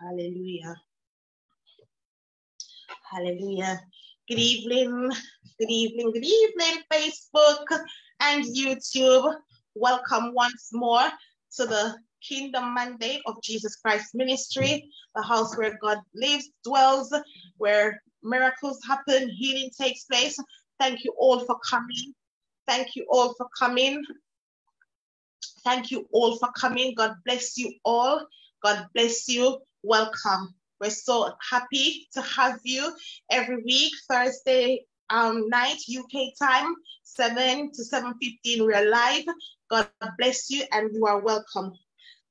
Hallelujah. Hallelujah. Good evening, good evening, good evening, Facebook and YouTube. Welcome once more to the Kingdom Mandate of Jesus Christ Ministry, the house where God lives, dwells, where miracles happen, healing takes place. Thank you all for coming. Thank you all for coming. Thank you all for coming. God bless you all. God bless you. Welcome. We're so happy to have you every week, Thursday um, night, UK time, 7 to 7.15, we're live. God bless you and you are welcome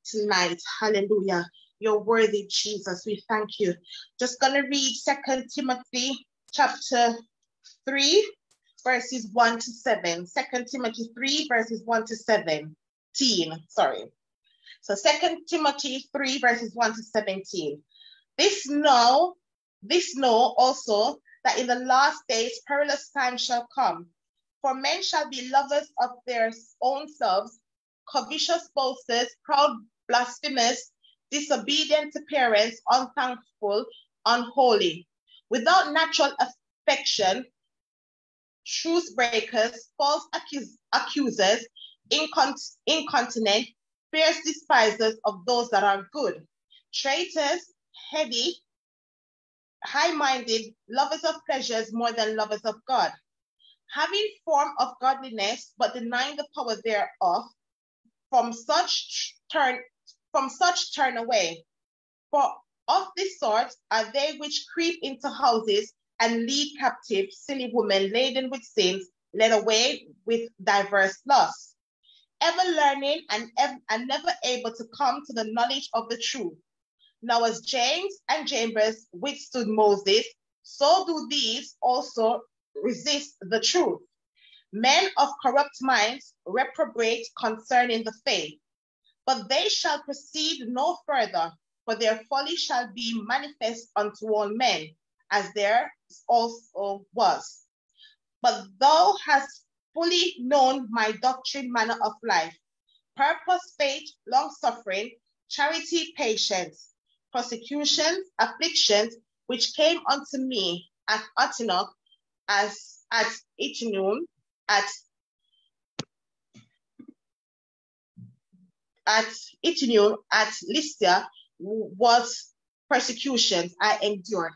tonight. Hallelujah. You're worthy, Jesus. We thank you. Just going to read Second Timothy chapter 3, verses 1 to 7. Second Timothy 3, verses 1 to 17. Sorry. So Second Timothy 3, verses 1 to 17. This know, this know also that in the last days perilous times shall come. For men shall be lovers of their own selves, covetous boasters, proud blasphemous, disobedient to parents, unthankful, unholy, without natural affection, truth breakers, false accus accusers, incont incontinent, fierce despisers of those that are good, traitors, heavy, high-minded, lovers of pleasures more than lovers of God, having form of godliness, but denying the power thereof, from such turn from such turn away. For of this sort are they which creep into houses and lead captive silly women laden with sins, led away with diverse lusts, ever learning and, and never able to come to the knowledge of the truth. Now, as Jannes and Jambres withstood Moses, so do these also resist the truth. Men of corrupt minds reprobate concerning the faith, but they shall proceed no further, for their folly shall be manifest unto all men, as there also was. But thou hast fully known my doctrine, manner of life, purpose, faith, long suffering, charity, patience persecutions, afflictions, which came unto me at Antioch, as at Iconium, at at Iconium, at Lystra, was persecutions I endured.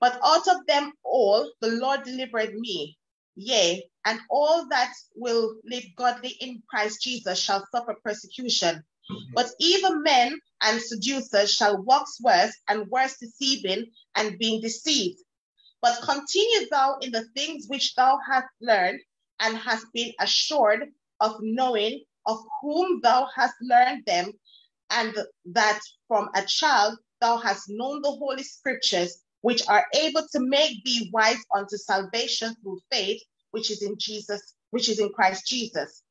But out of them all the Lord delivered me. Yea, and all that will live godly in Christ Jesus shall suffer persecution. Mm-hmm. But even men and seducers shall wax worse and worse deceiving and being deceived. But continue thou in the things which thou hast learned and hast been assured of knowing of whom thou hast learned them, and that from a child thou hast known the holy scriptures, which are able to make thee wise unto salvation through faith, which is in Jesus, which is in Christ Jesus.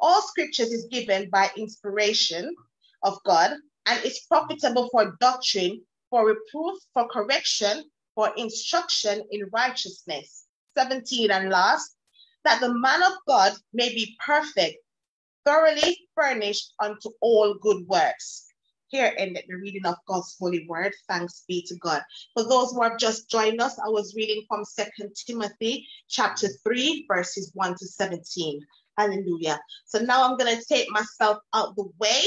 All scriptures is given by inspiration of God and is profitable for doctrine, for reproof, for correction, for instruction in righteousness. 17 and last, that the man of God may be perfect, thoroughly furnished unto all good works. Here ended the reading of God's holy word. Thanks be to God. For those who have just joined us, I was reading from Second Timothy chapter 3, verses 1 to 17. Hallelujah. So now I'm going to take myself out the way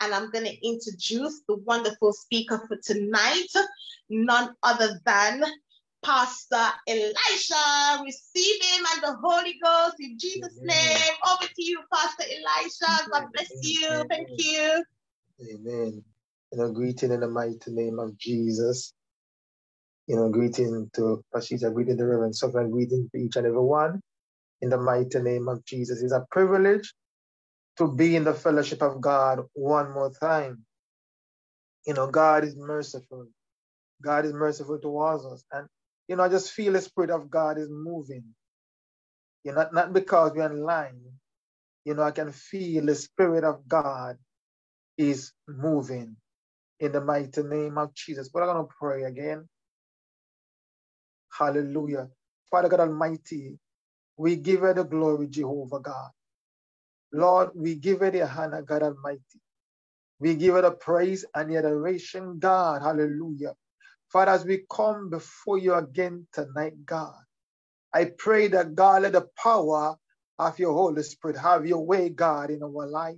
and I'm going to introduce the wonderful speaker for tonight, none other than Pastor Elisha. Receive him and the Holy Ghost in Jesus' name. Over to you, Pastor Elisha. God bless you. Thank you. Amen. You know, greeting in the mighty name of Jesus. You know, greeting to Pastor, greeting the Reverend Sovereign, greeting to each and every one in the mighty name of Jesus. It's a privilege to be in the fellowship of God one more time. You know, God is merciful. God is merciful towards us. And, you know, I just feel the Spirit of God is moving. You know, not, not because we're in line. You know, I can feel the Spirit of God is moving in the mighty name of Jesus. But I'm going to pray again. Hallelujah. Father God Almighty, we give you the glory, Jehovah God. Lord, we give you the honor, God Almighty. We give you the praise and the adoration, God. Hallelujah. Father, as we come before you again tonight, God, I pray that God, let the power of your Holy Spirit have your way, God, in our life,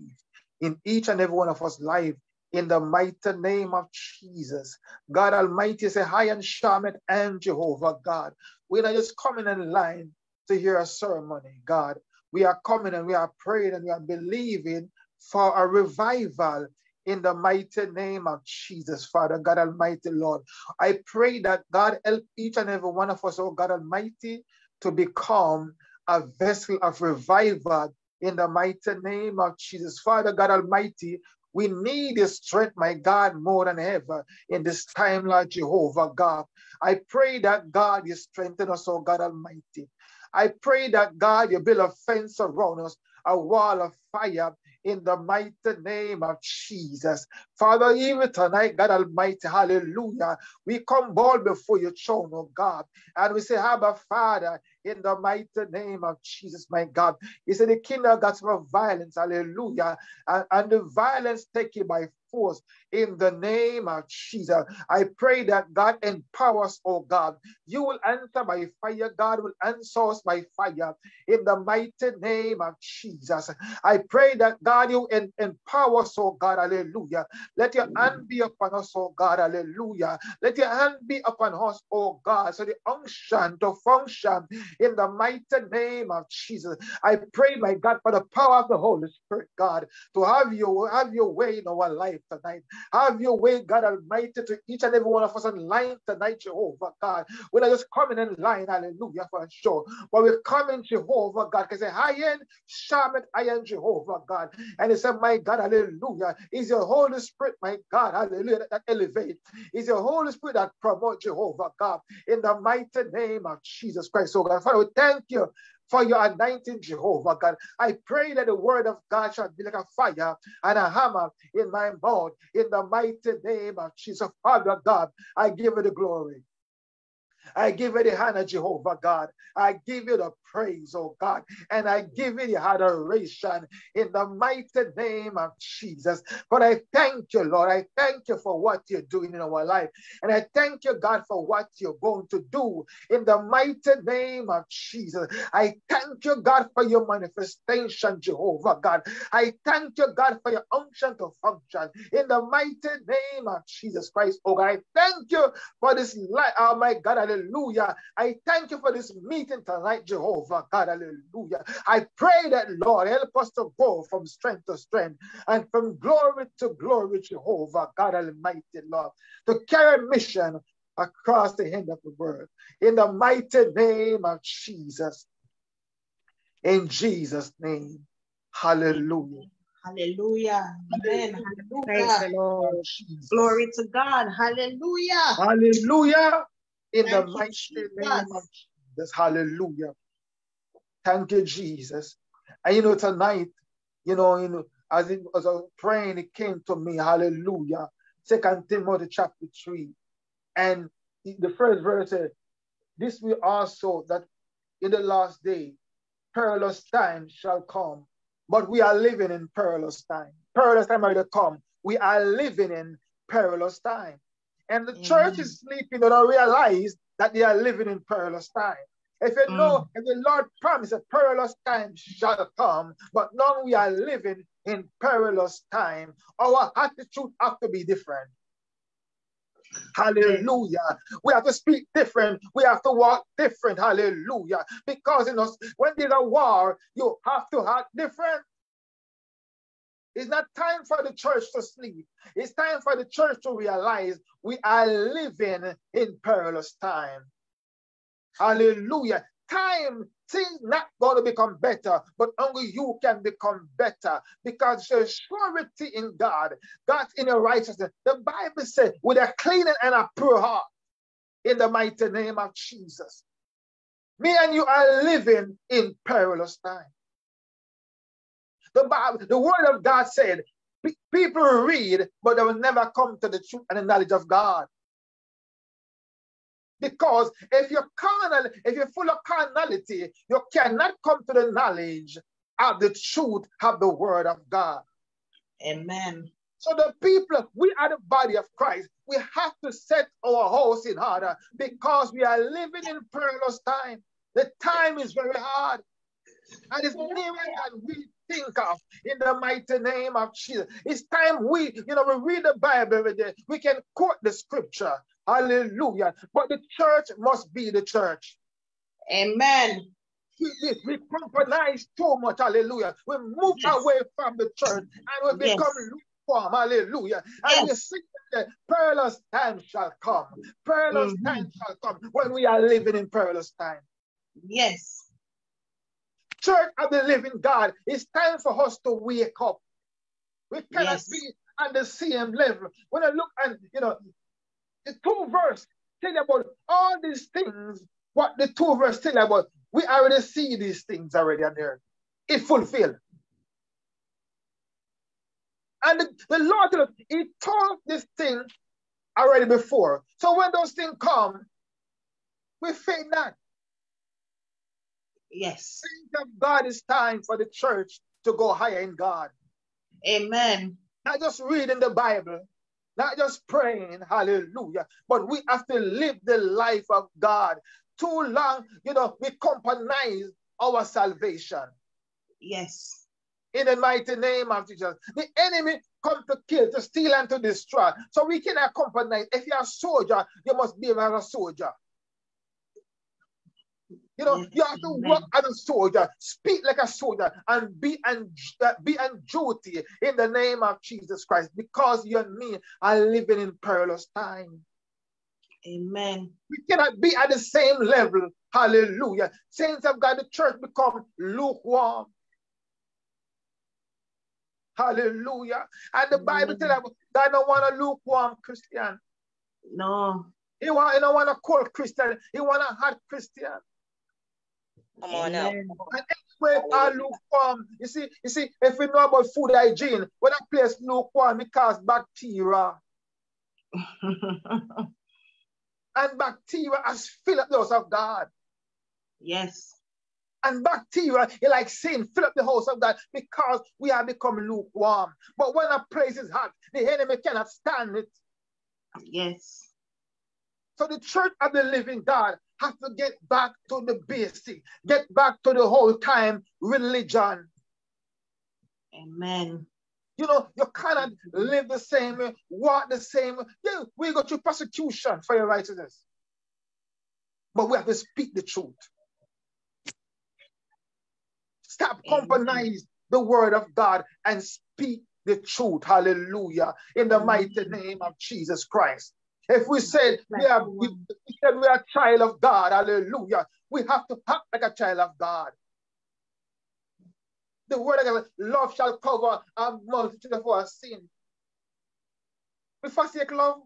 in each and every one of us' life, in the mighty name of Jesus. God Almighty, say, High and Shamet and Jehovah, God. We're not just coming in line to hear a ceremony, God. We are coming and we are praying and we are believing for a revival in the mighty name of Jesus, Father God Almighty, Lord. I pray that God help each and every one of us, oh God Almighty, to become a vessel of revival in the mighty name of Jesus. Father God Almighty, we need your strength, my God, more than ever in this time, Lord Jehovah God. I pray that God, you strengthen us, oh God Almighty. I pray that God, you build a fence around us, a wall of fire in the mighty name of Jesus. Father, even tonight, God Almighty, hallelujah, we come bold before your throne, oh God, and we say, Abba, Father, in the mighty name of Jesus, my God. He said, The kingdom got some violence, hallelujah, and, and the violence taken by force in the name of Jesus. I pray that God empowers, oh God. You will answer by fire. God will answer us by fire in the mighty name of Jesus. I pray that God, you empower us, oh God, hallelujah. Let your hand be upon us, oh God, hallelujah. Let your hand be upon us, oh God, so the unction to function in the mighty name of Jesus. I pray, my God, for the power of the Holy Spirit, God, to have your have your way in our life tonight. Have your way, God Almighty, to each and every one of us in line tonight, Jehovah God. We're not just coming in line, hallelujah, for sure. But we're coming, Jehovah God, because I am Shamet, I am Jehovah God. And he said, My God, hallelujah. Is your Holy Spirit, my God, hallelujah, that, elevate. Is your Holy Spirit that promote Jehovah God in the mighty name of Jesus Christ. So God, Father, we thank you for your anointing, Jehovah God. I pray that the word of God shall be like a fire and a hammer in my mouth in the mighty name of Jesus. Father God, I give you the glory. I give you the honor, Jehovah God. I give you the praise, oh God, and I give the adoration in the mighty name of Jesus. But I thank you, Lord. I thank you for what you're doing in our life. And I thank you, God, for what you're going to do in the mighty name of Jesus. I thank you, God, for your manifestation, Jehovah God. I thank you, God, for your unction to function in the mighty name of Jesus Christ. Oh God, I thank you for this light, Oh my God, hallelujah. I thank you for this meeting tonight, Jehovah God, hallelujah. I pray that, Lord, help us to go from strength to strength and from glory to glory, Jehovah God, almighty Lord, to carry mission across the end of the world. In the mighty name of Jesus. In Jesus' name. Hallelujah. Hallelujah. Amen. Hallelujah. Glory to God. Hallelujah. Hallelujah. In Thank the mighty Jesus. name of Jesus. Hallelujah. Thank you, Jesus. And you know, tonight, you know, you know, as, it, as I was praying, it came to me, hallelujah. Second Timothy chapter 3. And the first verse said, This will also that in the last day, perilous times shall come. But we are living in perilous time. Perilous time are to come. We are living in perilous time. And the church is sleeping, they don't realize that they are living in perilous time. If you know, mm. if the Lord promised a perilous time shall come, but now we are living in perilous time, our attitude have to be different. Hallelujah. We have to speak different. We have to walk different. Hallelujah. Because in us, when there's a war, you have to act different. It's not time for the church to sleep. It's time for the church to realize we are living in perilous time. Hallelujah. Time, things not going to become better, but only you can become better because there's surety in God. God's in your righteousness. The Bible says, with a clean and a pure heart, in the mighty name of Jesus. Me and you are living in perilous time. The Bible, the word of God said, people read, but they will never come to the truth and the knowledge of God. Because if you're carnal, if you're full of carnality, you cannot come to the knowledge of the truth of the word of God. Amen. So the people, we are the body of Christ. We have to set our house in order because we are living in perilous time. The time is very hard. And it's nearer than we think of in the mighty name of Jesus. It's time we, you know, we read the Bible every day. We can quote the scripture. Hallelujah. But the church must be the church. Amen. We, compromise too much. Hallelujah. We move yes. away from the church and we become yes. lukewarm. Hallelujah. And yes. we see that perilous time shall come. Perilous mm-hmm. time shall come when we are living in perilous time. Yes. Church of the living God, it's time for us to wake up. We cannot yes. be on the same level. When I look and you know, the two verse tell about all these things, what the two verse tell about, we already see these things already on there. It fulfilled. And the, the Lord, He told this thing already before. So when those things come, we faith not. Yes. Think of God is time for the church to go higher in God. Amen. Not just reading the Bible, not just praying, hallelujah, but we have to live the life of God. Too long, you know, we compromise our salvation. Yes. In the mighty name of Jesus. The enemy come to kill, to steal, and to destroy. So we cannot compromise. If you're a soldier, you must be a soldier. You know, you have to work as a soldier, speak like a soldier, and be and uh, be on duty in the name of Jesus Christ, because you and me are living in perilous time. Amen. We cannot be at the same level. Hallelujah. Saints of God, the church become lukewarm. Hallelujah. And the Bible tells us God don't want a lukewarm Christian. No. He want, he don't want a cold Christian. He want a hot Christian. Come on now. And anyway, I lukewarm. You see, you see, if we know about food hygiene, when a place lukewarm, it causes bacteria. and bacteria has filled up the house of God. Yes. And bacteria, you like sin, fill up the house of God because we have become lukewarm. But when a place is hot, the enemy cannot stand it. Yes. So the church of the living God have to get back to the basic, get back to the whole time religion. Amen. You know, you cannot live the same walk the same. Yeah, we go through persecution for your righteousness. But we have to speak the truth. Stop compromising the word of God and speak the truth. Hallelujah. In the mighty name of Jesus Christ. If we said we are, we, we said we are a child of God, hallelujah, we have to act like a child of God. The word of God, love shall cover a multitude of our sin. We forsake love.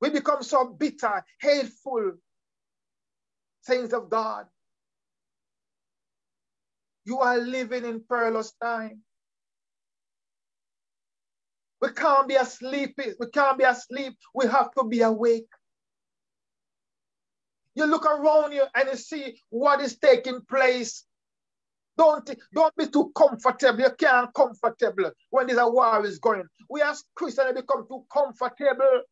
We become so bitter, hateful, saints of God. You are living in perilous time. We can't be asleep. We can't be asleep. We have to be awake. You look around you and you see what is taking place. Don't, don't be too comfortable. You can't comfortable when there's a war is going. We as Christians become too comfortable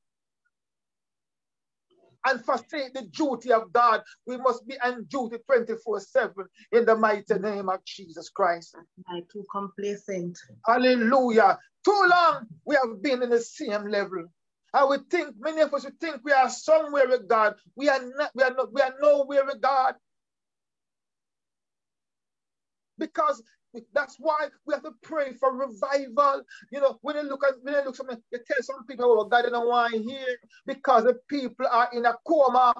and forsake the duty of God. We must be on duty 24 7 in the mighty name of Jesus Christ. Not too complacent. Hallelujah. Too long we have been in the same level. I would think many of us would think we are somewhere with God. We are not, we are not, we are nowhere with God. Because that's why we have to pray for revival. You know, when you look at when you look something, you tell some people, oh, God don't want to hear because the people are in a coma.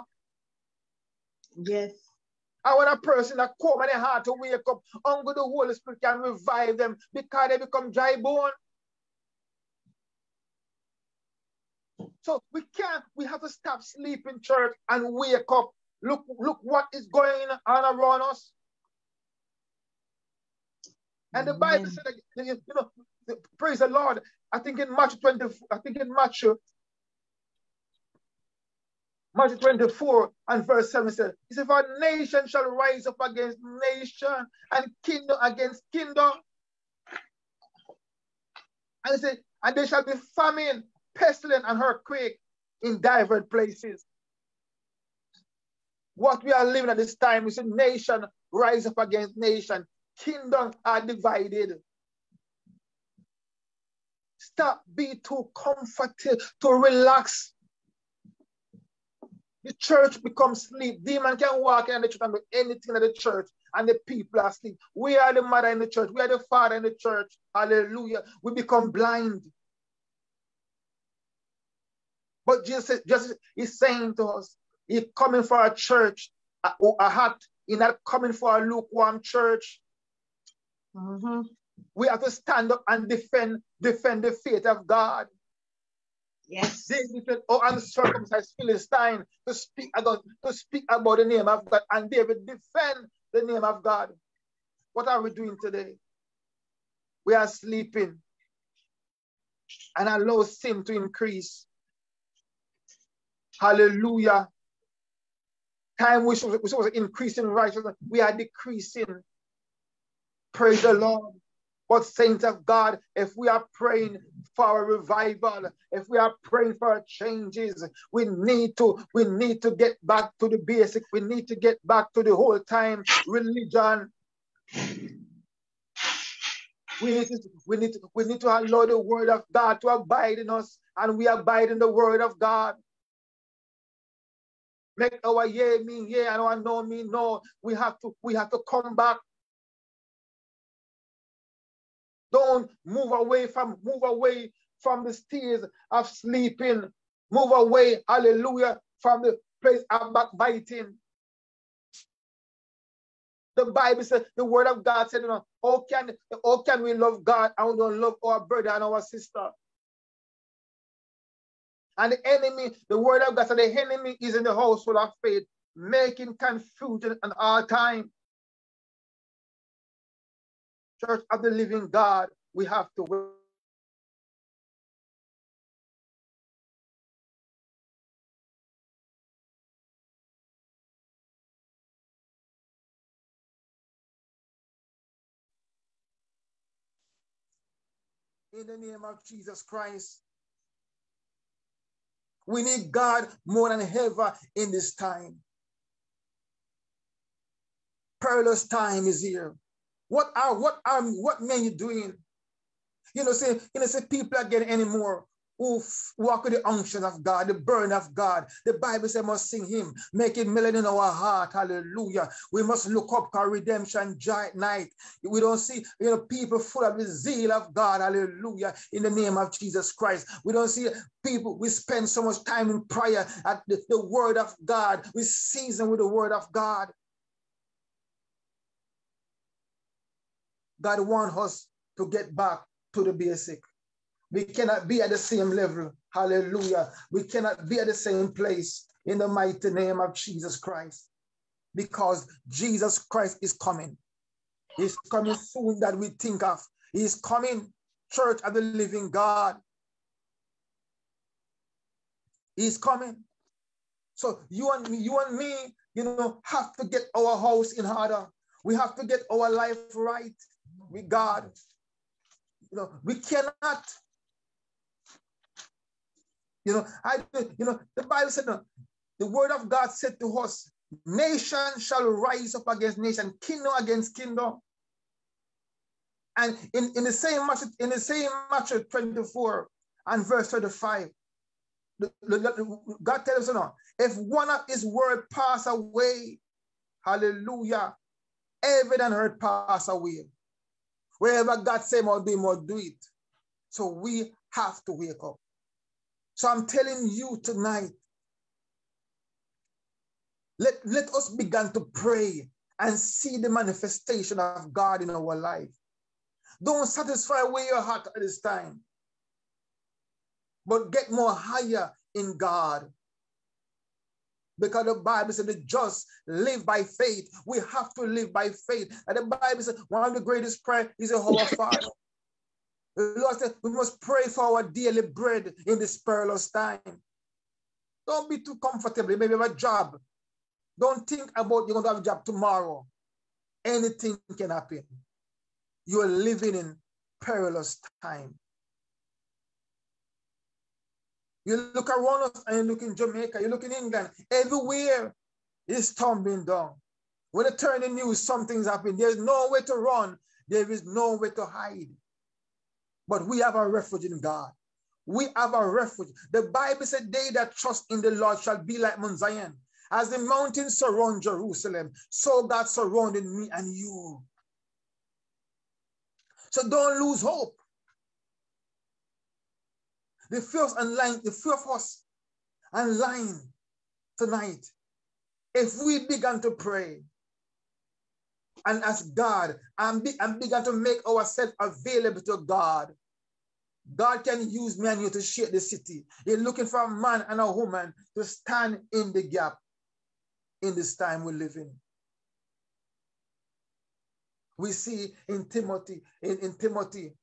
Yes. And when a person a coma, they hard to wake up, only the Holy Spirit can revive them because they become dry bone. So we can't, we have to stop sleeping church and wake up. Look, look what is going on around us. And the Bible said, you know, praise the Lord. I think in Matthew 20, I think in Matthew, Matthew 24 and verse 7 says, He said, For nation shall rise up against nation and kingdom against kingdom. And he said, and there shall be famine, pestilence, and earthquake in diverse places. What we are living at this time is a nation rise up against nation. Kingdoms are divided. Stop being too comfortable, to relax. The church becomes sleep. Demon can walk in the church and do anything in the church, and the people are asleep. We are the mother in the church. We are the father in the church. Hallelujah. We become blind. But Jesus, Jesus is saying to us, He's coming for a church, a, a heart. He's not coming for a lukewarm church. Mm-hmm. We have to stand up and defend, defend the faith of God. Yes. David said, Oh, uncircumcised Philistine to speak about to speak about the name of God. And David defend the name of God. What are we doing today? We are sleeping and allow sin to increase. Hallelujah. Time we supposed, we supposed to increase in righteousness, we are decreasing. Praise the Lord. But saints of God, if we are praying for a revival, if we are praying for changes, we need to we need to get back to the basic. We need to get back to the whole time religion. We need to we need to, we need to allow the word of God to abide in us, and we abide in the word of God. Make our yeah mean yeah and our no mean no. We have to we have to come back don't move away from move away from the stairs of sleeping. Move away, hallelujah, from the place of backbiting. The Bible says, the word of God said, you know, how can, how can we love God and we don't love our brother and our sister? And the enemy, the word of God said, the enemy is in the household of faith, making confusion at all time. Church of the living God, we have to in the name of Jesus Christ. We need God more than ever in this time. Perilous time is here. What are what are what men you doing? You know, say, you know, say people are getting any more who walk with the unction of God, the burn of God. The Bible says must sing him, make it melody in our heart. Hallelujah. We must look up our redemption giant night. We don't see, you know, people full of the zeal of God. Hallelujah. In the name of Jesus Christ. We don't see people, we spend so much time in prayer at the, the word of God. We season with the word of God. God wants us to get back to the basic. We cannot be at the same level. Hallelujah. We cannot be at the same place in the mighty name of Jesus Christ because Jesus Christ is coming. He's coming soon that we think of. He's coming, church of the living God. He's coming. So you and me, you and me, you know, have to get our house in order. We have to get our life right with God. You know, we cannot. You know, I you know the Bible said no, the word of God said to us, nation shall rise up against nation, kingdom against kingdom. And in, in the same Matthew, in the same Matthew 24 and verse 35, God tells us, no, if one of his word pass away, hallelujah, heaven and earth pass away. Wherever God say more do, more do it. So we have to wake up. So I'm telling you tonight, let, let us begin to pray and see the manifestation of God in our life. Don't satisfy where your heart at this time, but get more higher in God because the Bible said the just live by faith. We have to live by faith. And the Bible said one of the greatest prayer is a our Father. Lord said we must pray for our daily bread in this perilous time. Don't be too comfortable. Maybe have a job. Don't think about you're going to have a job tomorrow. Anything can happen. You're living in perilous time. You look around us and you look in Jamaica, you look in England, everywhere is tumbling down. When you turn the news, something's happening. There's nowhere to run. There is nowhere to hide. But we have a refuge in God. We have a refuge. The Bible said, They that trust in the Lord shall be like Mount Zion. As the mountains surround Jerusalem, so God surrounded me and you. So don't lose hope. The first and line, the of us and line tonight. If we began to pray and ask God and, be, and begin to make ourselves available to God, God can use me and you to shake the city. He's looking for a man and a woman to stand in the gap in this time we live in. We see in Timothy, in, in Timothy,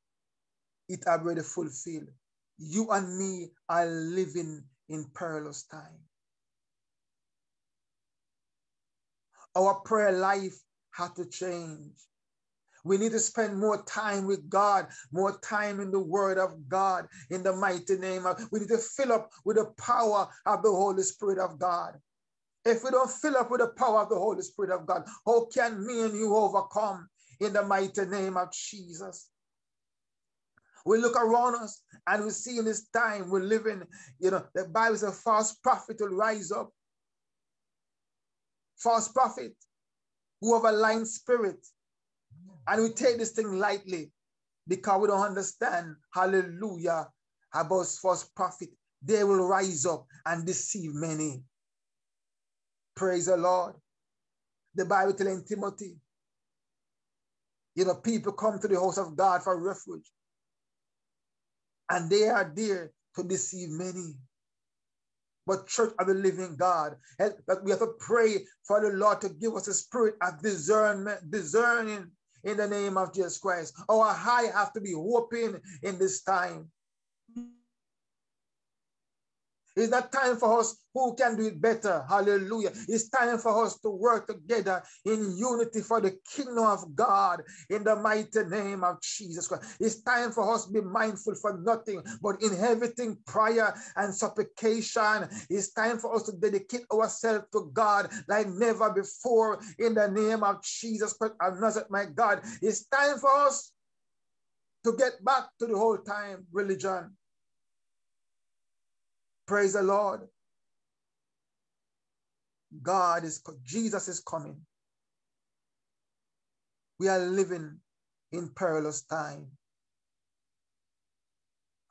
it already fulfilled. You and me are living in perilous time. Our prayer life had to change. We need to spend more time with God, more time in the Word of God, in the mighty name of. We need to fill up with the power of the Holy Spirit of God. If we don't fill up with the power of the Holy Spirit of God, how can me and you overcome in the mighty name of Jesus? We look around us and we see in this time we're living, you know, the Bible says false prophet will rise up. False prophet who have a lying spirit. And we take this thing lightly because we don't understand, hallelujah, about false prophet. They will rise up and deceive many. Praise the Lord. The Bible telling Timothy, you know, people come to the house of God for refuge. And they are there to deceive many. But church of the living God, that we have to pray for the Lord to give us a spirit of discernment, discerning in the name of Jesus Christ. Our high have to be hoping in this time. It's not time for us who can do it better. Hallelujah. It's time for us to work together in unity for the kingdom of God in the mighty name of Jesus Christ. It's time for us to be mindful for nothing, but in everything prayer and supplication. It's time for us to dedicate ourselves to God like never before in the name of Jesus Christ Nazareth, my God. It's time for us to get back to the whole time religion. Praise the Lord. God is, Jesus is coming. We are living in perilous time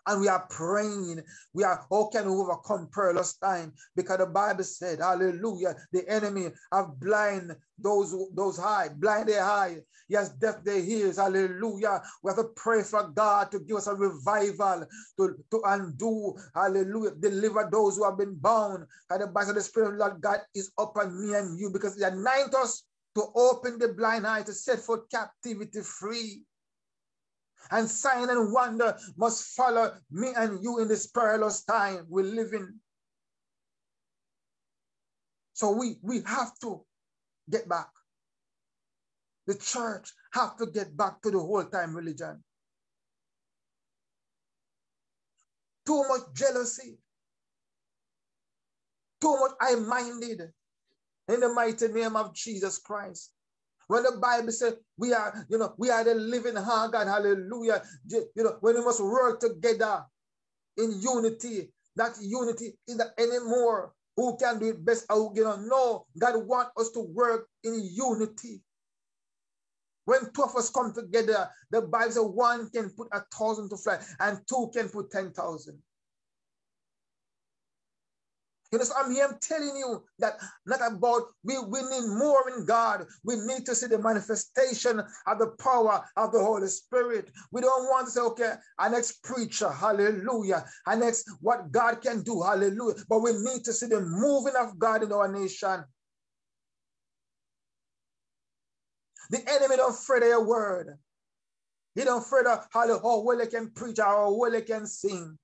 and we are praying. We are, how can we overcome perilous time? Because the Bible said, hallelujah, the enemy have blind those, those high, blind their eye. Yes, deaf their ears, hallelujah. We have to pray for God to give us a revival, to, to undo, hallelujah, deliver those who have been bound. And the Bible, the Spirit of Lord God is upon me and you because He anoint us to open the blind eye, to set for captivity free and sign and wonder must follow me and you in this perilous time we live in. So we, we have to get back. The church have to get back to the whole time religion. Too much jealousy. Too much I-minded in the mighty name of Jesus Christ. When the Bible says we are, you know, we are the living heart, God, hallelujah. You know, when we must work together in unity, that unity is not anymore. Who can do it best? Or, you know, no, God wants us to work in unity. When two of us come together, the Bible says one can put a thousand to flight and two can put 10,000. You know, I'm here telling you that not about we, we need more in God. We need to see the manifestation of the power of the Holy Spirit. We don't want to say, okay, our next preacher, hallelujah, our next what God can do, hallelujah. But we need to see the moving of God in our nation. The enemy don't afraid of your word. He don't afraid of how well they can preach or how well they can sing.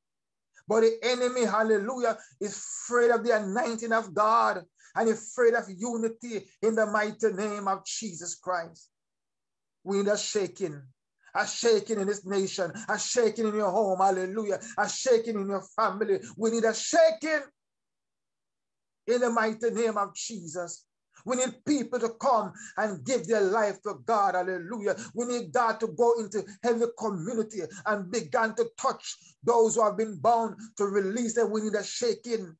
But the enemy, hallelujah, is afraid of the anointing of God and afraid of unity in the mighty name of Jesus Christ. We need a shaking a shaking in this nation, a shaking in your home, hallelujah, a shaking in your family. We need a shaking in the mighty name of Jesus. We need people to come and give their life to God. Hallelujah. We need God to go into every community and begin to touch those who have been bound to release them. We need a shaking.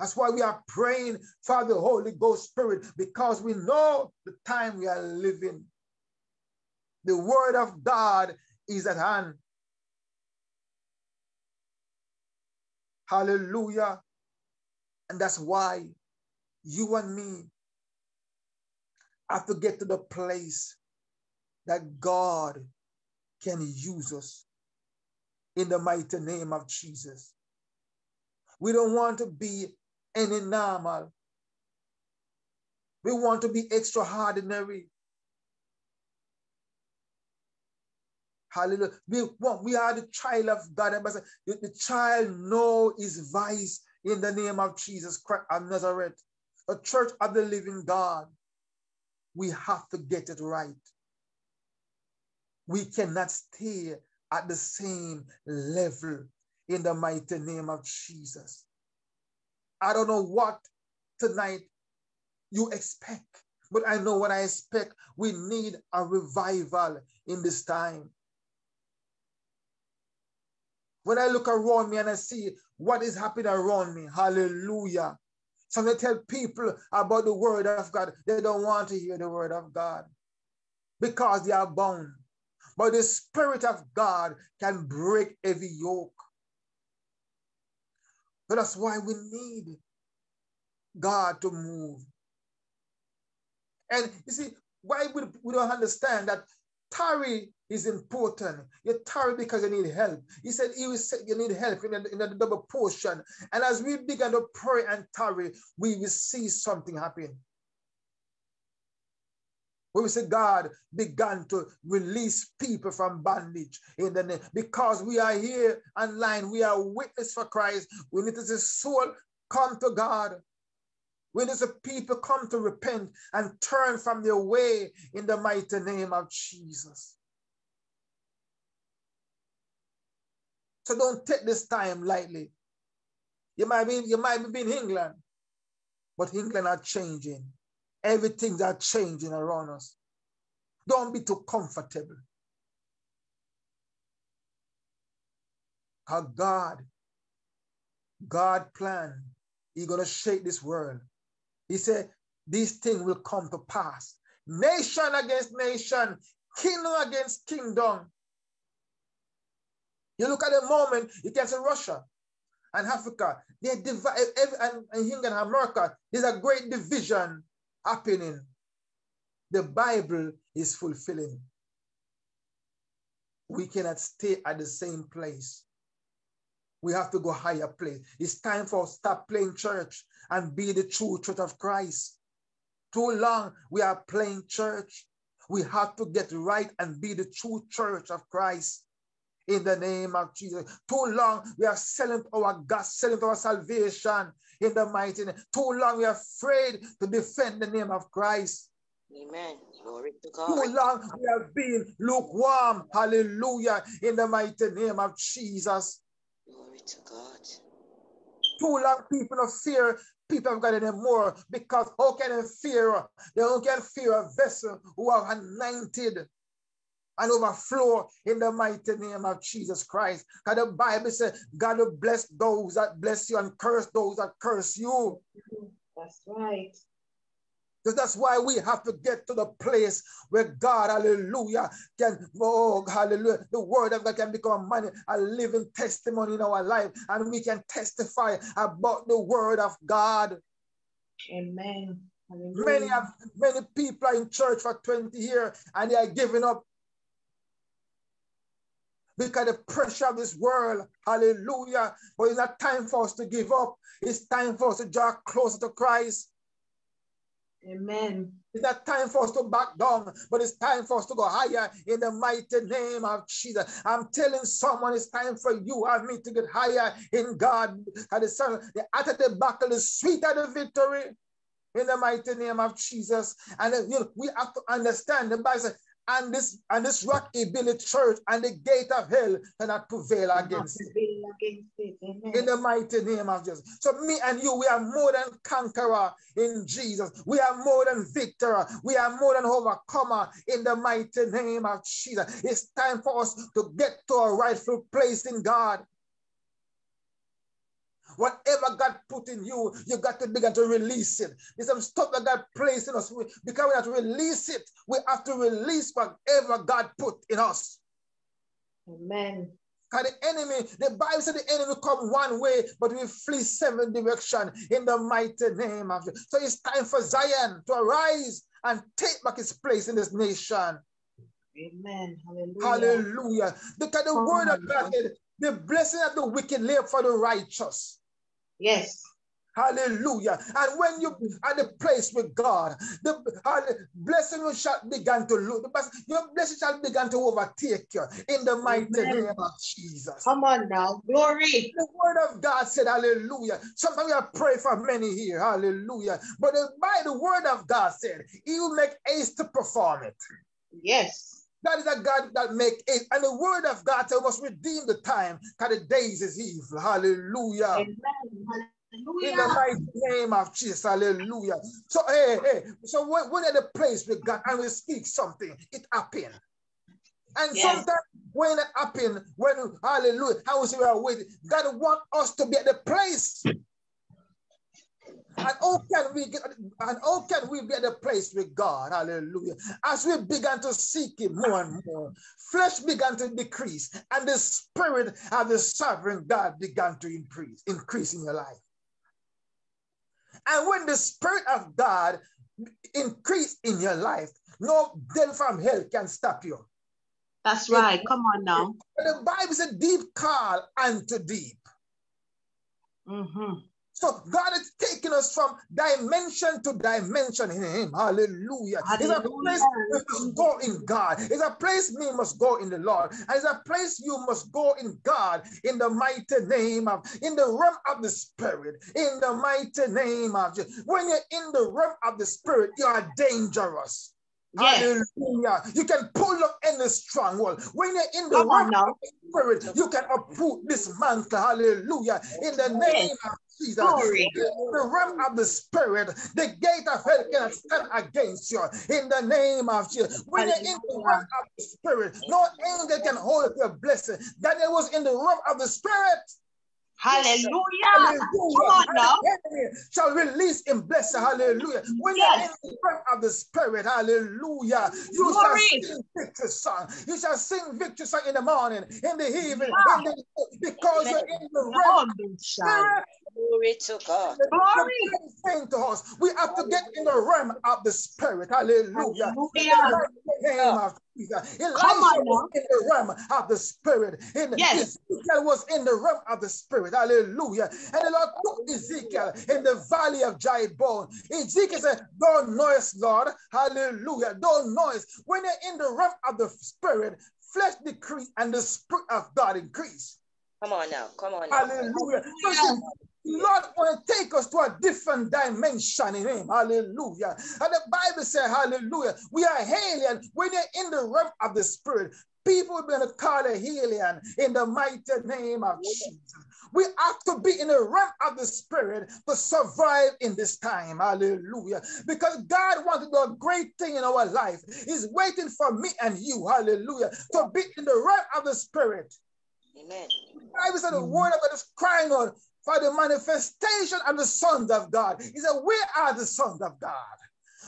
That's why we are praying for the Holy Ghost Spirit because we know the time we are living. The word of God is at hand. Hallelujah. And that's why you and me have to get to the place that God can use us in the mighty name of Jesus. We don't want to be any normal. We want to be extraordinary. Hallelujah. We, want, we are the child of God. The, child know his vice in the name of Jesus Christ of Nazareth. A church of the living God. We have to get it right. We cannot stay at the same level in the mighty name of Jesus. I don't know what tonight you expect, but I know what I expect. We need a revival in this time. When I look around me and I see what is happening around me, hallelujah. So they tell people about the word of God. They don't want to hear the word of God because they are bound. But the spirit of God can break every yoke. So that's why we need God to move. And you see, why we, we don't understand that tarry is important. You tarry because you need help. He said he will you need help in a, in a double portion. And as we begin to pray and tarry, we will see something happen. We will say God began to release people from bondage in the name because we are here online. We are witness for Christ. We need to see soul come to God. When does the people come to repent and turn from their way in the mighty name of Jesus? So don't take this time lightly. You might be, you might be in England, but England are changing. Everything's are changing around us. Don't be too comfortable. How God, God plan, He's gonna shake this world. He said, these things will come to pass. Nation against nation, kingdom against kingdom. You look at the moment, you can see Russia and Africa, they divide, and, and America, there's a great division happening. The Bible is fulfilling. We cannot stay at the same place. We have to go higher place. It's time for us to stop playing church and be the true church of Christ. Too long we are playing church. We have to get right and be the true church of Christ in the name of Jesus. Too long we are selling our God, selling our salvation in the mighty name. Too long we are afraid to defend the name of Christ. Amen. Glory to God. Too long we have been lukewarm. Hallelujah. In the mighty name of Jesus to God. Too long people of fear people have got anymore because how can they fear? They don't can fear a vessel who are anointed and overflow in the mighty name of Jesus Christ. Because the Bible says God will bless those that bless you and curse those that curse you. That's right. Because that's why we have to get to the place where God, hallelujah, can, oh, hallelujah, the word of God can become money, a living testimony in our life, and we can testify about the word of God. Amen. Hallelujah. Many have, many people are in church for 20 years and they are giving up because the pressure of this world, hallelujah. But it's not time for us to give up. It's time for us to draw closer to Christ. Amen. It's not time for us to back down, but it's time for us to go higher in the mighty name of Jesus. I'm telling someone it's time for you and me to get higher in God. And the the the is sweeter the victory in the mighty name of Jesus. And you know, we have to understand the Bible says, and this and this rock he built a church, and the gate of hell cannot prevail against it. Against it. In the mighty name of Jesus. So me and you, we are more than conqueror in Jesus. We are more than victor. We are more than overcomer in the mighty name of Jesus. It's time for us to get to a rightful place in God. Whatever God put in you, you got to begin to release it. There's some stuff that God placed in us. We, because we have to release it, we have to release whatever God put in us. Amen. Because the enemy, the Bible said the enemy come one way, but we flee seven direction in the mighty name of Jesus. So it's time for Zion to arise and take back its place in this nation. Amen. Hallelujah. Hallelujah. Because the Oh, word of my God the blessing of the wicked live for the righteous. Yes. Hallelujah. And when you are the place with God, the hall- blessing will shall begin to look. The your blessing shall begin to overtake you in the mighty Amen. name of Jesus. Come on now. Glory. The word of God said, Hallelujah. Sometimes we have prayed for many here, Hallelujah. But by the word of God said, He will make haste to perform it. Yes. That is a God that make it. And the word of God we must redeem the time, because the days is evil. Hallelujah. Amen. In the mighty name of Jesus, hallelujah. So, hey, hey, so when, when at the place with God and we speak something, it happen. And Yes. sometimes when it happen, when hallelujah, how we say we are waiting, God want us to be at the place. And how can we get and how can we be at the place with God? Hallelujah. As we began to seek him more and more, flesh began to decrease, and the spirit of the sovereign God began to increase, increase in your life. And when the spirit of God increase in your life, no devil from hell can stop you. That's right. Come on now. The Bible said, deep call unto deep. hmm So God is taking us from dimension to dimension in Him. Hallelujah. It's a place we must go in God. It's a place we must go in the Lord. And it's a place you must go in God in the mighty name of, in the realm of the Spirit, in the mighty name of Jesus. When you're in the realm of the Spirit, you are dangerous. Yes. Hallelujah. You can pull up any stronghold. When you're in the Come realm of the Spirit, you can uproot this mantle. Hallelujah. In the name of Jesus. Glory. The realm of the Spirit, the gate of hell cannot stand against you. In the name of Jesus. When you're in the realm of the Spirit, no angel can hold your blessing. Daniel was in the realm of the Spirit. Hallelujah. Hallelujah. Come on now. shall release in blessing. Hallelujah. When Yes. you're in the realm of the spirit, hallelujah. You Glory. shall sing victory song. You shall sing victory song in the morning, in the evening, in the, because you're in the realm Lord, of the shine. spirit. Glory to God. Glory. Bible is saying to us, we have to get in the realm of the spirit. Hallelujah. In the Hallelujah. name of Jesus. Elijah Come on was in the realm of the spirit. In Yes. Ezekiel was in the realm of the spirit. Hallelujah. And the Lord took Ezekiel in the valley of dry bone. Ezekiel said, Don't noise, Lord. Hallelujah. Don't noise. When you're in the realm of the spirit, flesh decrease and the spirit of God increase. Come on now. Come on now. Hallelujah. So see, Lord want to take us to a different dimension in Him. Hallelujah. And the Bible says, Hallelujah. We are alien when you're in the realm of the Spirit. People are going to call a alien in the mighty name of Jesus. We have to be in the realm of the Spirit to survive in this time. Hallelujah. Because God wants to do a great thing in our life. He's waiting for me and you. Hallelujah. To be in the realm of the Spirit. Amen. The Bible said the word of God is crying out for the manifestation of the sons of God. He said, Where are the sons of God?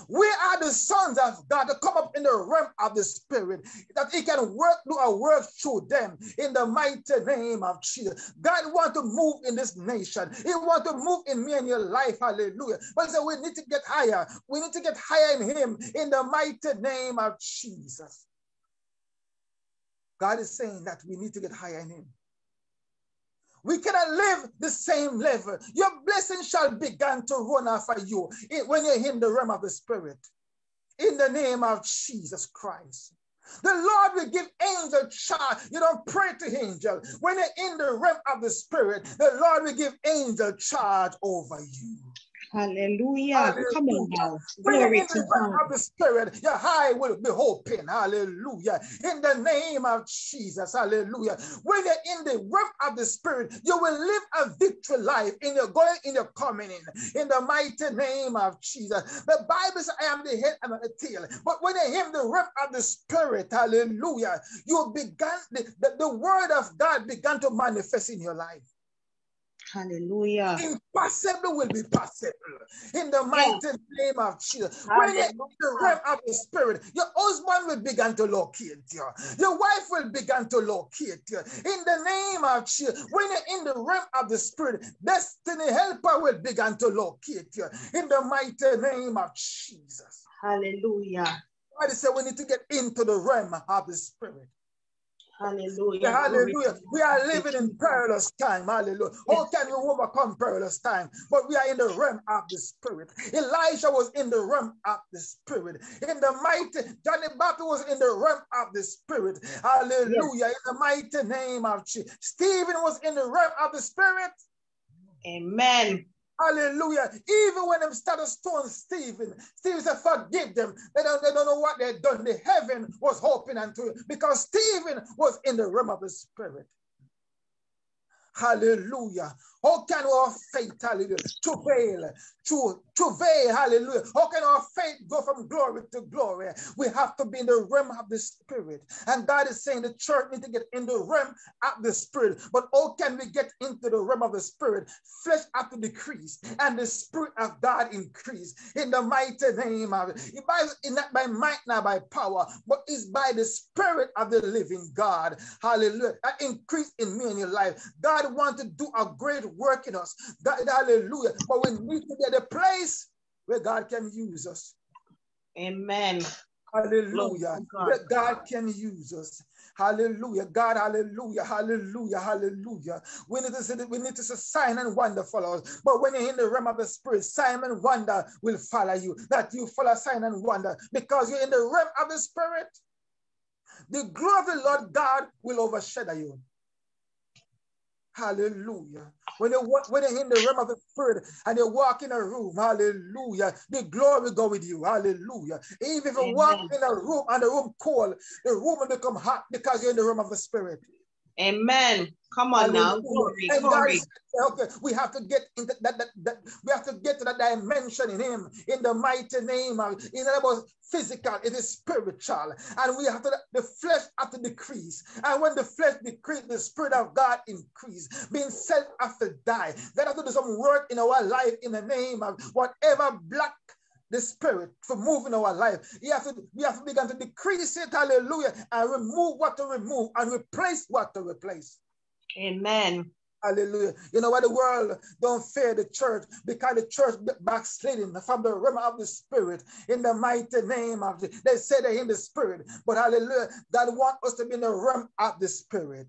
Where are the sons of God to come up in the realm of the spirit that he can work, do a work through them in the mighty name of Jesus? God want to move in this nation. He want to move in me and your life. Hallelujah. But said we need to get higher. We need to get higher in him in the mighty name of Jesus. God is saying that we need to get higher in him. We cannot live the same level. Your blessing shall begin to run after you when you're in the realm of the spirit. In the name of Jesus Christ. The Lord will give angel charge. You don't pray to angel. When you're in the realm of the spirit, the Lord will give angel charge over you. Hallelujah. Hallelujah. Come on now. Glory in to God. of the spirit, your eye will be open. Hallelujah. In the name of Jesus. Hallelujah. When you're in the realm of the spirit, you will live a victory life in your going, in your coming in. In the mighty name of Jesus. The Bible says, I am the head and the tail. But when you're in the realm of the spirit, hallelujah, you began, the, the, the word of God began to manifest in your life. Hallelujah. Impossible will be possible in the mighty name of Jesus. When you're in the Hallelujah. realm of the spirit, your husband will begin to locate you. Your wife will begin to locate you. In the name of Jesus, when you're in the realm of the spirit, destiny helper will begin to locate you. In the mighty name of Jesus. Hallelujah. God said we need to get into the realm of the spirit. Hallelujah. Hallelujah. We are living in perilous time. Hallelujah. How can we overcome perilous time? But we are in the realm of the spirit. Elijah was in the realm of the spirit. In the mighty, Johnny Baptist was in the realm of the spirit. Hallelujah. In the mighty name of Jesus. Stephen was in the realm of the spirit. Amen. Hallelujah. Even when them started stone Stephen, Stephen said, forgive them. They don't, they don't know what they've done. The heaven was hoping unto you because Stephen was in the realm of the spirit. Hallelujah. How can our faith, hallelujah, travail, to travail, hallelujah? How can our faith go from glory to glory? We have to be in the realm of the spirit. And God is saying the church need to get in the realm of the spirit. But how can we get into the realm of the spirit? Flesh have to decrease and the spirit of God increase in the mighty name of it. It by, not by might, not by power, but it's by the spirit of the living God. Hallelujah. That increase in me in your life. God wants to do a great work in us. That, hallelujah. But we need to get a place where God can use us. Amen. Hallelujah. God. Where God can use us. Hallelujah. God, hallelujah, hallelujah, hallelujah. We need to see, that we need to say sign and wonder follow us. But when you're in the realm of the spirit, sign and wonder will follow you. That you follow sign and wonder because you're in the realm of the spirit. The glory of the Lord God will overshadow you. Hallelujah. When you wa- when you're in the realm of the spirit and you walk in a room, hallelujah, the glory go with you. Hallelujah. Even if you walk in a room and the room cold, the room will become hot because you're in the realm of the spirit. Amen. Come on now. Glory, glory. okay. We have to get into that, that, that we have to get to that dimension in Him in the mighty name of not about physical, it is spiritual. And we have to the flesh have to decrease. And when the flesh decrease, the spirit of God increase. Being self have to die. Then have to do some work in our life in the name of whatever black the spirit for moving our life. You have to, we have to begin to decrease it, hallelujah, and remove what to remove and replace what to replace. Amen. Hallelujah. You know why the world don't fear the church? Because the church backsliding from the realm of the spirit in the mighty name of the, they say they're in the spirit, but hallelujah, God want us to be in the realm of the spirit.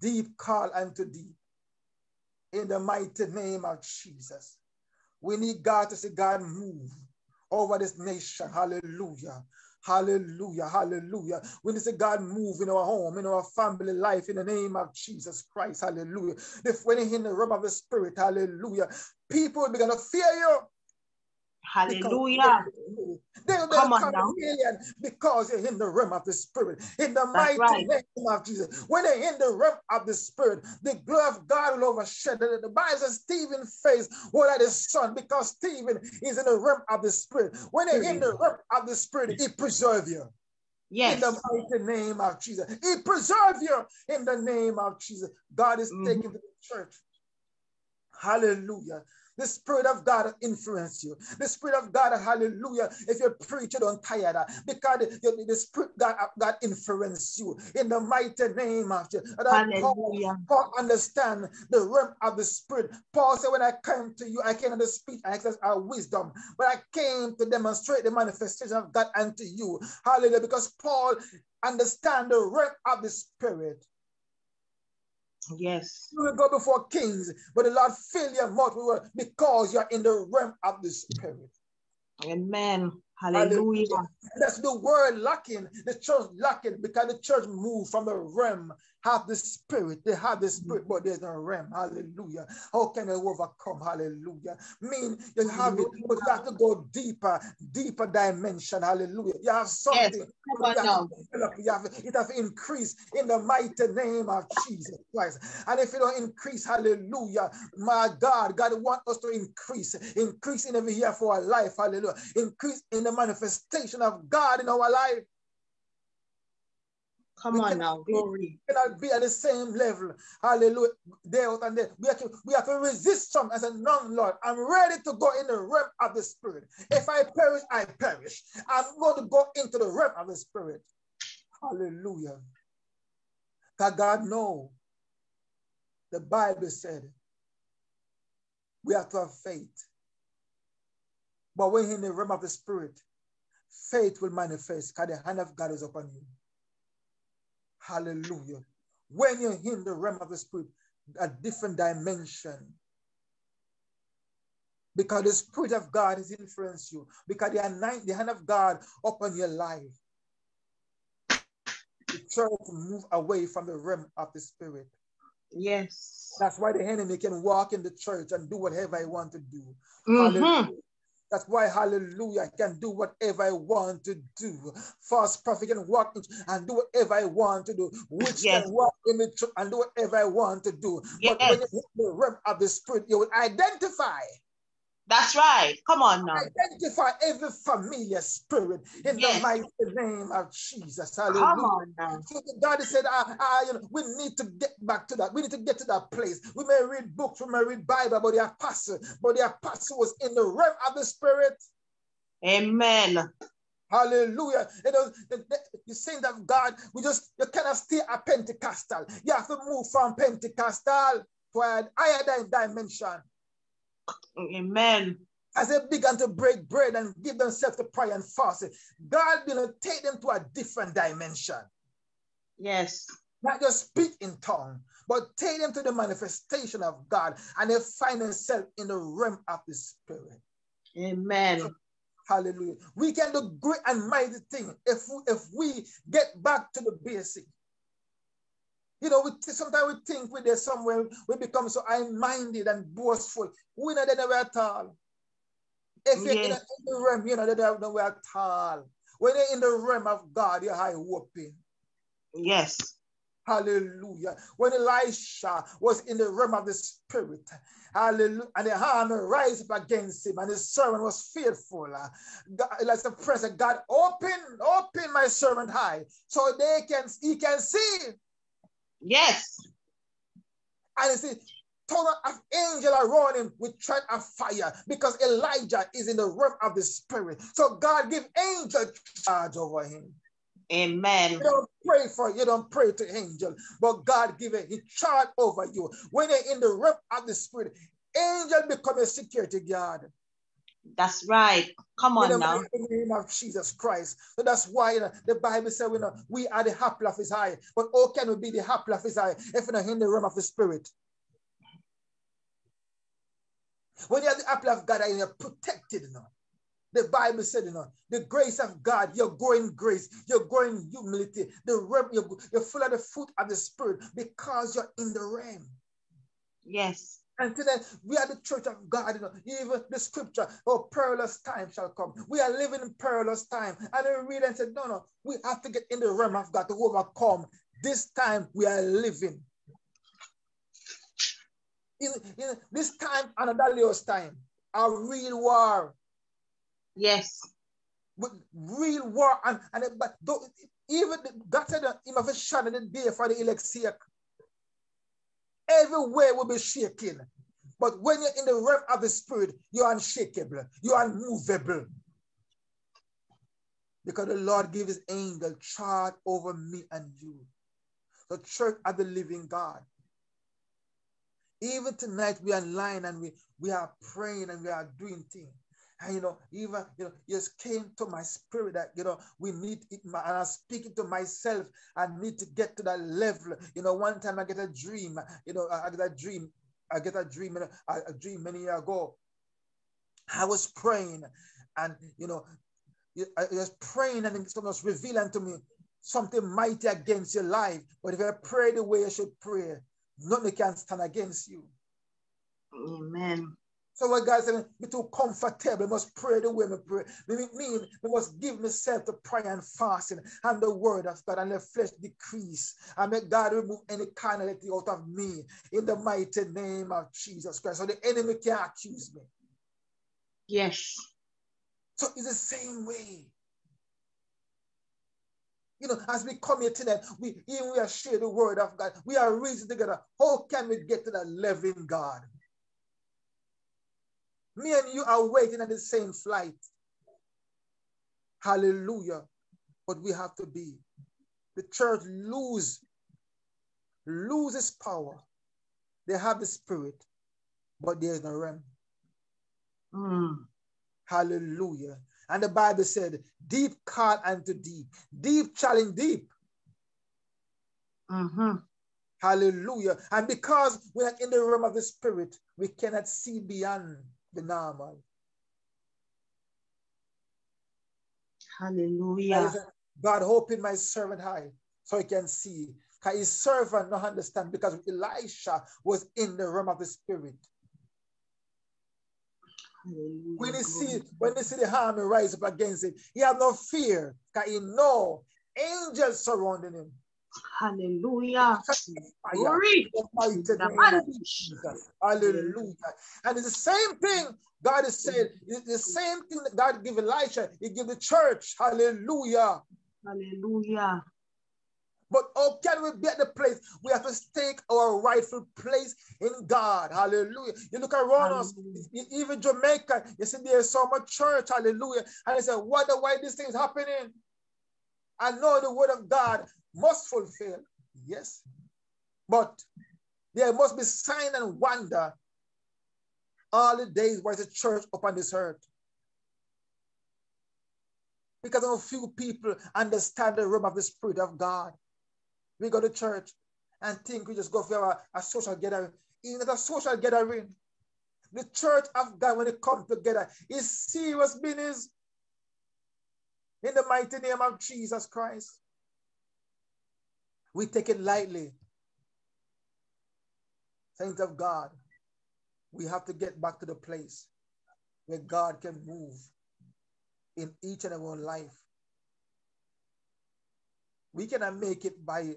Deep call unto deep in the mighty name of Jesus. We need God to say, God, move over this nation. Hallelujah. Hallelujah. Hallelujah. We need to say, God, move in our home, in our family life, in the name of Jesus Christ. Hallelujah. If you're in the realm of the spirit, hallelujah, people begin to fear you. Hallelujah. They will Come on now. because you're in the realm of the spirit. In the That's mighty right. name of Jesus. When you're in the realm of the spirit, the glory of God will overshadow. The Bible says Stephen faced what are the sun because Stephen is in the realm of the spirit. When you're in the realm of the spirit, he preserve you. Yes. In the mighty name of Jesus. He preserve you in the name of Jesus. God is Mhm. taking the church. Hallelujah. The Spirit of God influence you. The Spirit of God, hallelujah. If you preach, you don't tire that because the, the Spirit God, God influence you in the mighty name of Jesus. Paul, Paul understand the realm of the Spirit. Paul said, when I came to you, I came to speak and access our wisdom, but I came to demonstrate the manifestation of God unto you. Hallelujah. Because Paul understand the realm of the Spirit. Yes. You will go before kings, but the Lord fill your mouth with word because you're in the realm of the spirit. Amen. Hallelujah. That's the word lacking, the church lacking because the church moved from the realm have the spirit. They have the mm. spirit, but there's no realm. Hallelujah. How can they overcome? Hallelujah. Mean you mm. have it, but you have to go deeper, deeper dimension. Hallelujah. You have something. Yes. Come on now. You have, it have increased in the mighty name of Jesus Christ. And if you don't increase, hallelujah, my God, God want us to increase, increase in every year for our life, hallelujah, increase in the manifestation of God in our life. Come on now, glory. We cannot be at the same level. Hallelujah. There and there. We have to, we have to resist some as a non-Lord. I'm ready to go in the realm of the spirit. If I perish, I perish. I'm going to go into the realm of the spirit. Hallelujah. God, God know. The Bible said we have to have faith. But when in the realm of the spirit, faith will manifest because the hand of God is upon you. Hallelujah. When you're in the realm of the spirit, a different dimension. Because the spirit of God has influenced you. Because the, the hand of God upon your life. The church move away from the realm of the spirit. Yes. That's why the enemy can walk in the church and do whatever he want to do. Mm-hmm. That's why, hallelujah, I can do whatever I want to do. False prophet can walk and do whatever I want to do. Witch Yes. can walk in the truth and do whatever I want to do. But when you Yes. hit the realm of the spirit, you will identify, That's right. Come on now. identify every familiar spirit in the mighty name of Jesus. Come Hallelujah. on now. God said, ah, ah, you know, we need to get back to that. We need to get to that place. We may read books, we may read Bible but the apostle, but the apostle was in the realm of the spirit. Amen. Hallelujah. You know, the, the, the of God, we just, you cannot stay a Pentecostal. You have to move from Pentecostal to a higher dimension. Amen. As they began to break bread and give themselves to prayer and fasting, God will take them to a different dimension. Yes. Not just speak in tongue, but take them to the manifestation of God and they find themselves in the realm of the spirit. Amen. Hallelujah. We can do great and mighty things if we, if we get back to the basic. You know, we sometimes we think we're there somewhere, we become so high-minded and boastful. We're not there at all. If you're in, Yes. in the realm, you're not there nowhere at all. When you're in the realm of God, you're high whooping. Yes. Hallelujah. When Elisha was in the realm of the spirit, hallelujah, and the army rise up against him, and his servant was fearful. Uh, God, like the present, God, open, open my servant high, so they can he can see. Yes. And he said, ton of angel around running with threat of fire because Elijah is in the realm of the spirit. So God give angel charge over him. Amen. You don't pray for you don't pray to angel, but God give it he charge over you. When you're in the realm of the spirit, angel become a security guard. That's right. Come In on the now. mighty name of Jesus Christ. So that's why you know, the Bible says we know we are the apple of his eye. But how can we be the apple of his eye if we're not in the realm of the spirit? When you're the apple of God, and you're protected, you know. The Bible said, you know, the grace of God, you're growing grace, you're growing humility, the realm, you're, you're full of the fruit of the spirit because you're in the realm. Yes. And today we are the church of God, you know, even the scripture, oh, perilous time shall come. We are living in perilous time. And we read and said, no, no, we have to get in the realm of God to overcome. This time we are living. In, in this time, another Leo's time, a real war. Yes. with real war and, and but though, even the, God said him have a shadow the day for the elect sake. Everywhere will be shaking. But when you're in the realm of the spirit, you're unshakable, you're unmovable. Because the Lord gave his angel charge over me and you. The church of the living God. Even tonight we are lying and we, we are praying and we are doing things. You know, even you know, just came to my spirit that you know we need it. And I'm speaking to myself. I need to get to that level. You know, one time I get a dream. You know, I get a dream. I get a dream. A dream many years ago. I was praying, and you know, I was praying, and something was revealing to me. something mighty against your life. But if you pray the way you should pray, nothing can stand against you. Amen. So what God said, be too comfortable, I must pray the way we pray. We mean we must give myself to prayer and fasting and the word of God and the flesh decrease. And make God remove any carnality out of me in the mighty name of Jesus Christ. So the enemy can't accuse me. Yes. So it's the same way. You know, as we come here tonight, we even we are share the word of God. We are reasoning together. How can we get to the living God? Me and you are waiting at the same flight. Hallelujah. But we have to be. The church lose, loses power. They have the spirit, but there is no realm. Mm. Hallelujah. And the Bible said, deep call unto deep, deep challenge deep. Mm-hmm. Hallelujah. And because we are in the realm of the spirit, we cannot see beyond the normal. Hallelujah. God open my servant eye so he can see. Because his servant not understand because Elisha was in the realm of the spirit. Hallelujah. When he see when he see the army rise up against him, he have no fear because he know angels surrounding him. Hallelujah. Glory. The mighty The name man. of Jesus. Hallelujah. And it's the same thing God is saying. It's the same thing that God give Elisha. He give the church. Hallelujah. Hallelujah. But how can we be at the place? We have to take our rightful place in God. Hallelujah. You look around us, Hallelujah. e- even Jamaica, you see there's so much church. Hallelujah. And they say, wonder why this thing is happening. I know the word of God must fulfill. Yes. But there must be sign and wonder all the days where the church upon this earth. Because a few people understand the realm of the Spirit of God. We go to church and think we just go for a, a social gathering. Even a social gathering. The church of God, when it comes together, is serious business. In the mighty name of Jesus Christ. We take it lightly. Saints of God, we have to get back to the place where God can move in each and every life. We cannot make it by,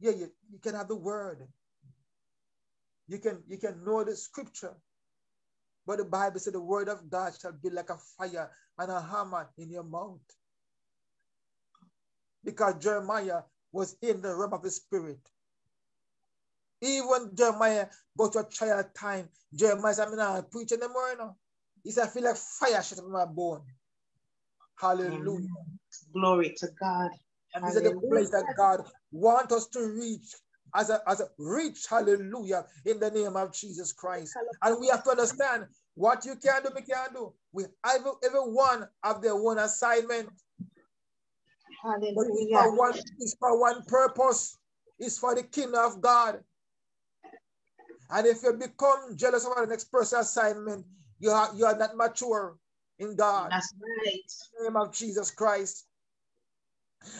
yeah, you, you can have the word. You can, you can know the scripture. But the Bible said the word of God shall be like a fire and a hammer in your mouth. Because Jeremiah was in the realm of the spirit. Even Jeremiah go to a trial time, Jeremiah said, I'm not preaching anymore. You know? He said, I feel like fire shut up in my bone. Hallelujah. Glory to God. And this is the place that God wants us to reach as a, as a reach, hallelujah, in the name of Jesus Christ. And we have to understand what you can do, we can do. We every, everyone have their own assignment. But it's Hallelujah. for one, it's for one purpose. It's for the kingdom of God. And if you become jealous of the next person's assignment, you are you are not mature in God. That's right. In the name of Jesus Christ.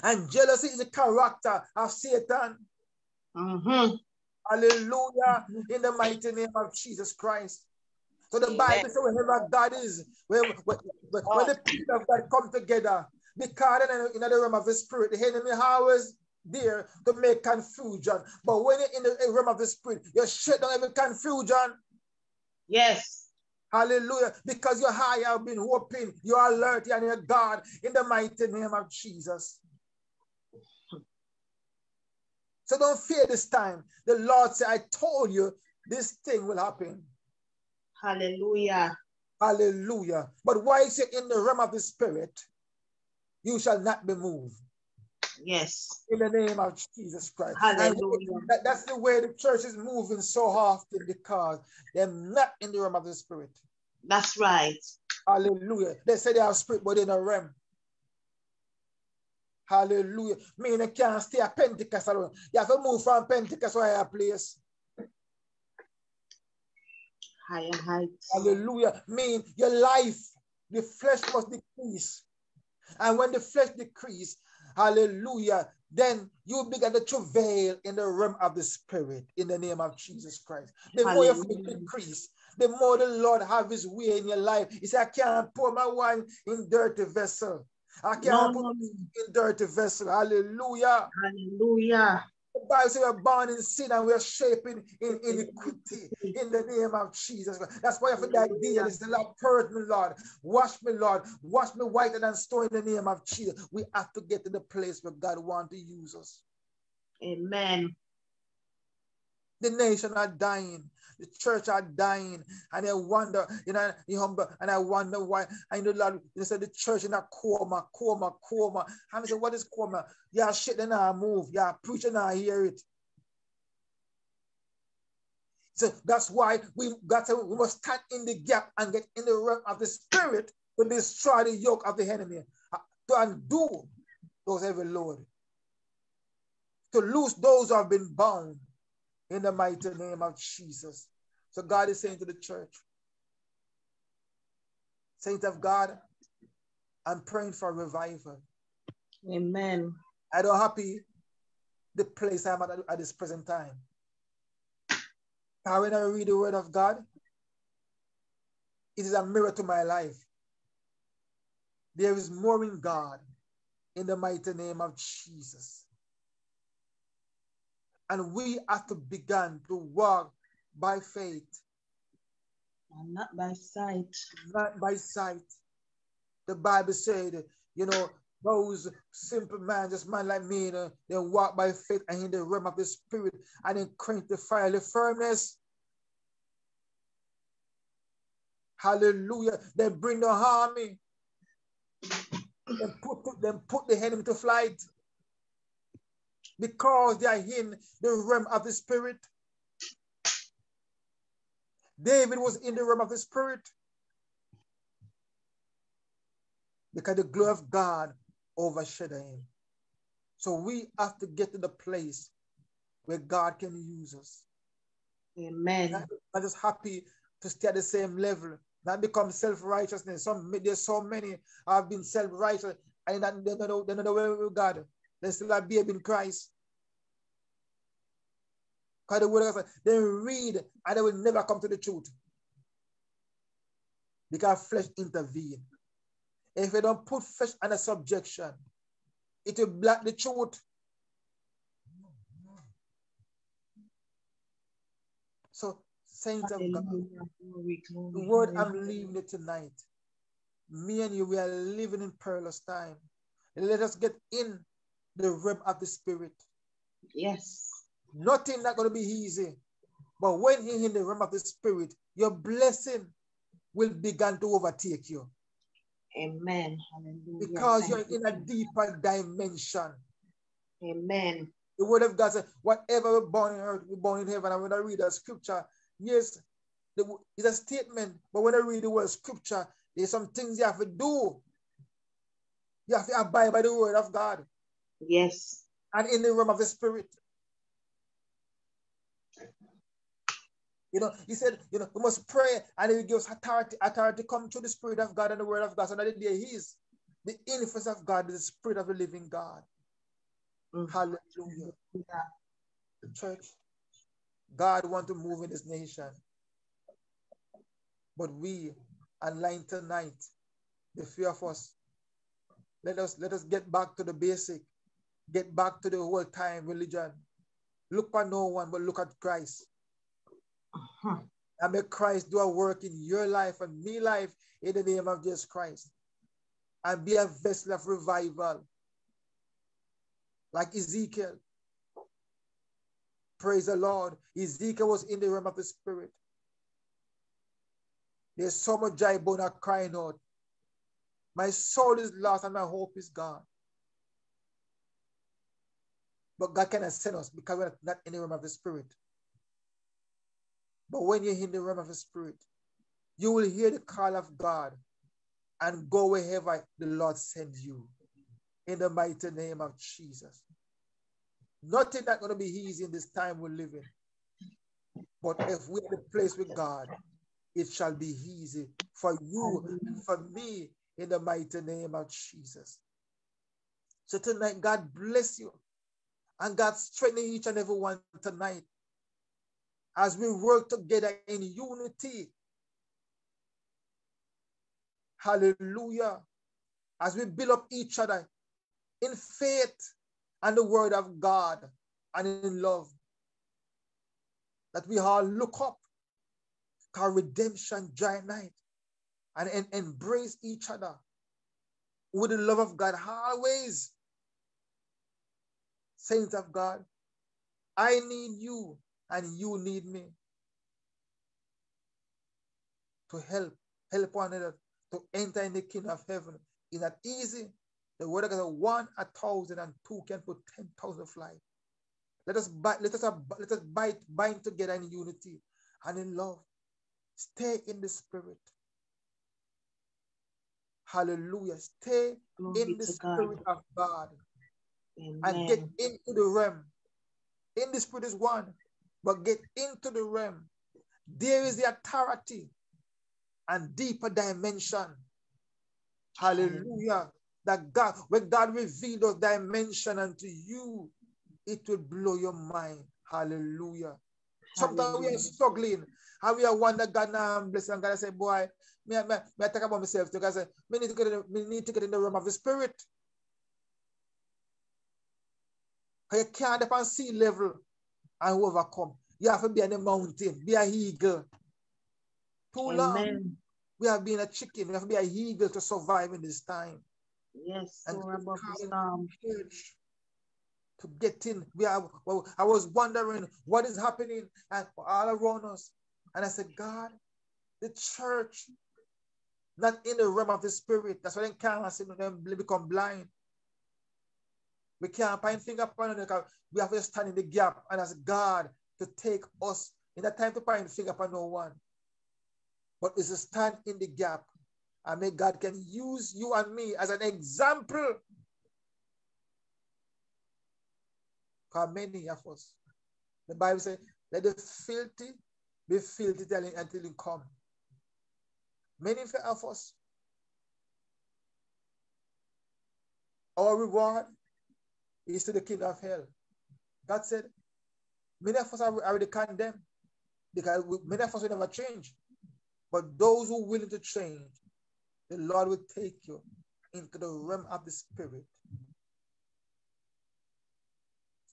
And jealousy is the character of Satan. Mm-hmm. Hallelujah. In the mighty name of Jesus Christ. So the Amen. Bible says wherever God is, when, when, when, when the people of God come together, because in, in the realm of the spirit, the enemy always there to make confusion. But when you're in the realm of the spirit, you shut down every confusion. Yes. Hallelujah. Because your high have been hoping, you're alert and you're God in the mighty name of Jesus. So don't fear this time. The Lord said, I told you this thing will happen. Hallelujah. Hallelujah. But why you're in the realm of the spirit, you shall not be moved. Yes. In the name of Jesus Christ. Hallelujah. that- that's the way the church is moving so often because they're not in the realm of the spirit. That's right. Hallelujah. They say they have spirit, but in a realm. Hallelujah. Meaning you can't stay at Pentecost alone. You have to move from Pentecost to a higher place. Higher heights. Hallelujah. Mean your life, the flesh must decrease. And when the flesh decrease, hallelujah, then you begin to travail in the realm of the spirit in the name of Jesus Christ. The more your faith increase, the more the Lord have his way in your life. He said, I can't pour my wine in dirty vessel. I can't no, put in dirty vessel. Hallelujah. Hallelujah. The Bible says we're born in sin and we're shaping in iniquity in the name of Jesus. That's why I feel the idea is the Lord, purge me, Lord. Wash me, Lord. Wash me whiter than snow in the name of Jesus. We have to get to the place where God wants to use us. Amen. The nation are dying. The church are dying. And I wonder, you know, you humble, and I wonder why. I know, Lord, you said the church in a coma, coma, coma. And I said, what is coma? Yeah, shit, then I move. Yeah, preaching, I hear it. So that's why we got to, we must stand in the gap and get in the realm of the spirit to destroy the yoke of the enemy, uh, to undo those heavy load, to loose those who have been bound, in the mighty name of Jesus. So God is saying to the church, Saints of God, I'm praying for revival. Amen. I don't happy the place I'm at at this present time. Now when I read the word of God, it is a mirror to my life. There is more in God in the mighty name of Jesus. And we have to begin to walk by faith. And not by sight. Not by sight. The Bible said, you know, those simple man, just man like me, you know, they walk by faith and in the realm of the spirit and increase the fiery firmness. Hallelujah. They bring the army. Then put, then put the enemy to flight because they are in the realm of the spirit. David was in the realm of the spirit because the glory of God overshadowed him. So we have to get to the place where God can use us. Amen. I'm just happy to stay at the same level, not become self-righteousness. Some there's so many have been self-righteous and they don't know, they don't know where with God. They still are babe in Christ. Because the word of God, they read and they will never come to the truth. Because flesh intervene. If they don't put flesh under subjection, it will block the truth. So, saints of God, the word I'm leaving it tonight. Me and you, we are living in perilous time. Let us get in the realm of the spirit. Yes. Nothing not going to be easy. But when you're in the realm of the spirit, your blessing will begin to overtake you. Amen. Hallelujah. Because Thank you're in a deeper dimension. Amen. The word of God says, whatever we're born in earth, we're born in heaven. And when I read a scripture, yes, it's a statement, but when I read the word scripture, there's some things you have to do. You have to abide by the word of God. Yes. And in the realm of the spirit. You know, he said, you know, we must pray and he gives authority, authority come through the Spirit of God and the Word of God. So that the day he is the influence of God, the Spirit of the living God. Mm. Hallelujah. Yeah. Church, God want to move in this nation. But we online tonight, the few of us. Let us let us get back to the basic, get back to the whole time religion. Look for no one, but look at Christ. Uh-huh. And may Christ do a work in your life and me life in the name of Jesus Christ. And be a vessel of revival. Like Ezekiel. Praise the Lord. Ezekiel was in the realm of the spirit. There's so much dry bone crying out. My soul is lost and my hope is gone. But God cannot send us because we're not in the realm of the spirit. But when you're in the realm of the spirit, you will hear the call of God and go wherever the Lord sends you. In the mighty name of Jesus. Nothing that's going to be easy in this time we live in. But if we're in the place with God, it shall be easy for you and for me in the mighty name of Jesus. So tonight, God bless you. And God strengthen each and every one tonight as we work together in unity. Hallelujah. As we build up each other in faith and the word of God and in love. That we all look up our redemption giant and, and embrace each other with the love of God always. Saints of God, I need you and you need me to help, help one another to enter in the kingdom of heaven. Is that easy? The word of God, one a thousand and two can put ten thousand fly. Let us let us let us bind, bind together in unity and in love. Stay in the spirit. Hallelujah. Stay Glory in the spirit God. of God. Amen. And get into the realm. In the spirit is one, but get into the realm. There is the authority and deeper dimension. Hallelujah. That God, when God revealed those dimension unto you, it will blow your mind. Hallelujah. Sometimes we are struggling and we are wonder God now I'm blessing. And God I say, boy, me, me, me I talk about myself because I say, me need to get in, me need to get in the realm of the spirit. You can't up on sea level and overcome. You have to be on the mountain, be a eagle. Too Amen. long. We have been a chicken. We have to be a eagle to survive in this time. Yes, and so above the storm. To get in. We are, well, I was wondering what is happening and all around us. And I said, God, the church, not in the realm of the spirit. That's why they can't see them become blind. We can't find finger them. We have to stand in the gap and ask God to take us in that time to find finger upon no one. But it's a stand in the gap. And may God can use you and me as an example. For many of us. The Bible says, let the filthy be filthy until it come. Many of us, our reward is to the kingdom of hell. God said, many of us are already condemned because many of us will never change. But those who are willing to change, the Lord will take you into the realm of the spirit.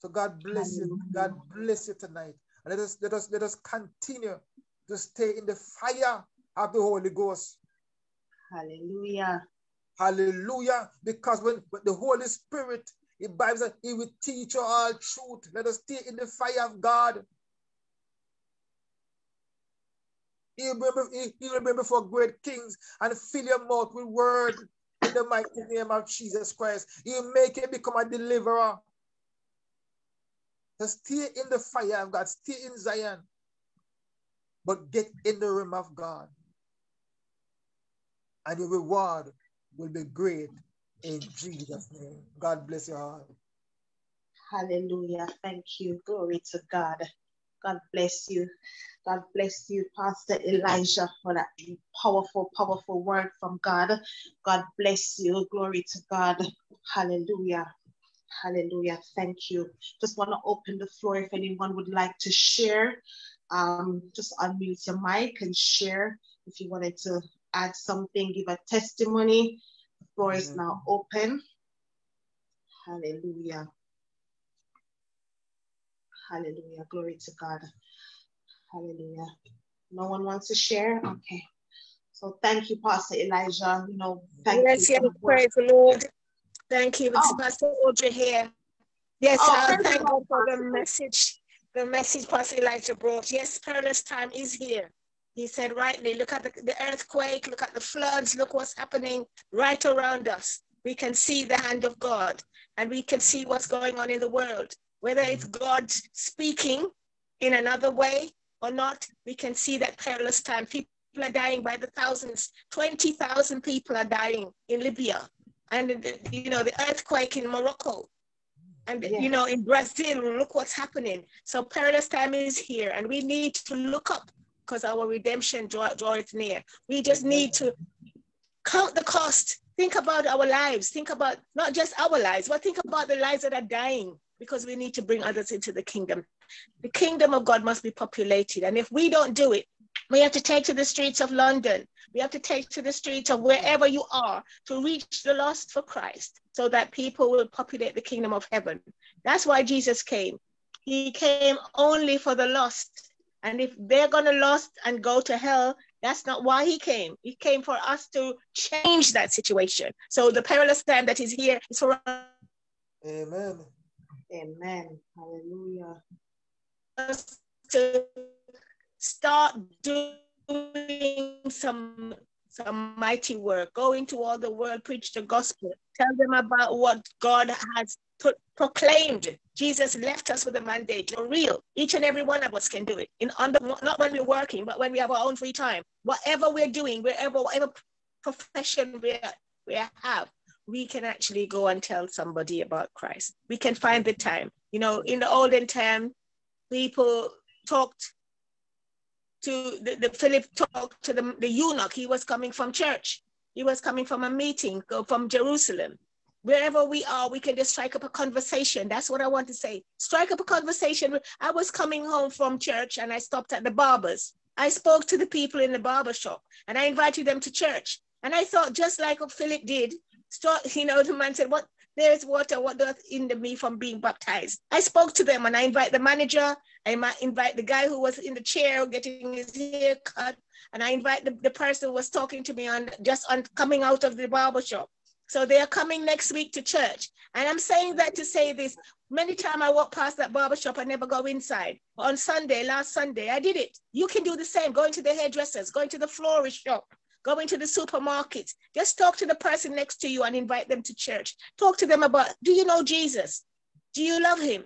So God bless you. God bless you tonight. And let us let us let us continue to stay in the fire of the Holy Ghost. Hallelujah. Hallelujah. Because when, when the Holy Spirit, the Bible says, He will teach you all truth. Let us stay in the fire of God. He will, bring, he will bring before great kings and fill your mouth with word in the mighty name of Jesus Christ. He will make you become a deliverer. So stay in the fire of God, stay in Zion, but get in the realm of God. And your reward will be great in Jesus' name. God bless you all. Hallelujah. Thank you. Glory to God. God bless you. God bless you, Pastor Elijah, for that powerful, powerful word from God. God bless you. Glory to God. Hallelujah. Hallelujah. Thank you. Just want to open the floor if anyone would like to share. Um, just unmute your mic and share if you wanted to add something, give a testimony. The floor is now open. Hallelujah. Hallelujah. Glory to God. Hallelujah. No one wants to share? Okay. So thank you, Pastor Elijah. You know, thank yes, you. Yes, praise the Lord. Thank you. It's oh. Pastor Audrey here. Yes, oh, uh, thank God for the message, the message Pastor Elijah brought. Yes, perilous time is here. He said rightly, look at the, the earthquake, look at the floods, look what's happening right around us. We can see the hand of God and we can see what's going on in the world. Whether it's mm-hmm. God speaking in another way or not, we can see that perilous time. People are dying by the thousands. 20,000 people are dying in Libya. And, you know, the earthquake in Morocco. And, yeah. you know, in Brazil, look what's happening. So perilous time is here. And we need to look up because our redemption draw, draweth near. We just need to count the cost Think about our lives. Think about not just our lives, but think about the lives that are dying because we need to bring others into the kingdom. The kingdom of God must be populated. And if we don't do it, we have to take to the streets of London. We have to take to the streets of wherever you are to reach the lost for Christ so that people will populate the kingdom of heaven. That's why Jesus came. He came only for the lost. And if they're going to lost and go to hell, that's not why he came. He came for us to change that situation. So the perilous time that is here is for us. Amen. Amen. Hallelujah. Us to start doing some some mighty work. Go into all the world, preach the gospel, tell them about what God has pro- proclaimed. Jesus left us with a mandate for real. Each and every one of us can do it. In under not when we're working, but when we have our own free time. Whatever we're doing, wherever whatever profession we we have, we can actually go and tell somebody about Christ. We can find the time. You know, in the olden time, people talked to the, the Philip talked to the, the eunuch. He was coming from church. He was coming from a meeting uh, from Jerusalem wherever we are, we can just strike up a conversation. That's what I want to say. Strike up a conversation. I was coming home from church and I stopped at the barber's. I spoke to the people in the barber shop and I invited them to church. And I thought, just like Philip did, you know, the man said, What there's water, what doth hinder me from being baptized? I spoke to them and I invite the manager, I invite the guy who was in the chair getting his hair cut, and I invite the, the person who was talking to me on just on coming out of the barber shop. So they are coming next week to church. And I'm saying that to say this. Many times I walk past that barber shop, I never go inside. On Sunday, last Sunday, I did it. You can do the same. Going to the hairdressers, going to the florist shop, going to the supermarket. Just talk to the person next to you and invite them to church. Talk to them about, do you know Jesus? Do you love him?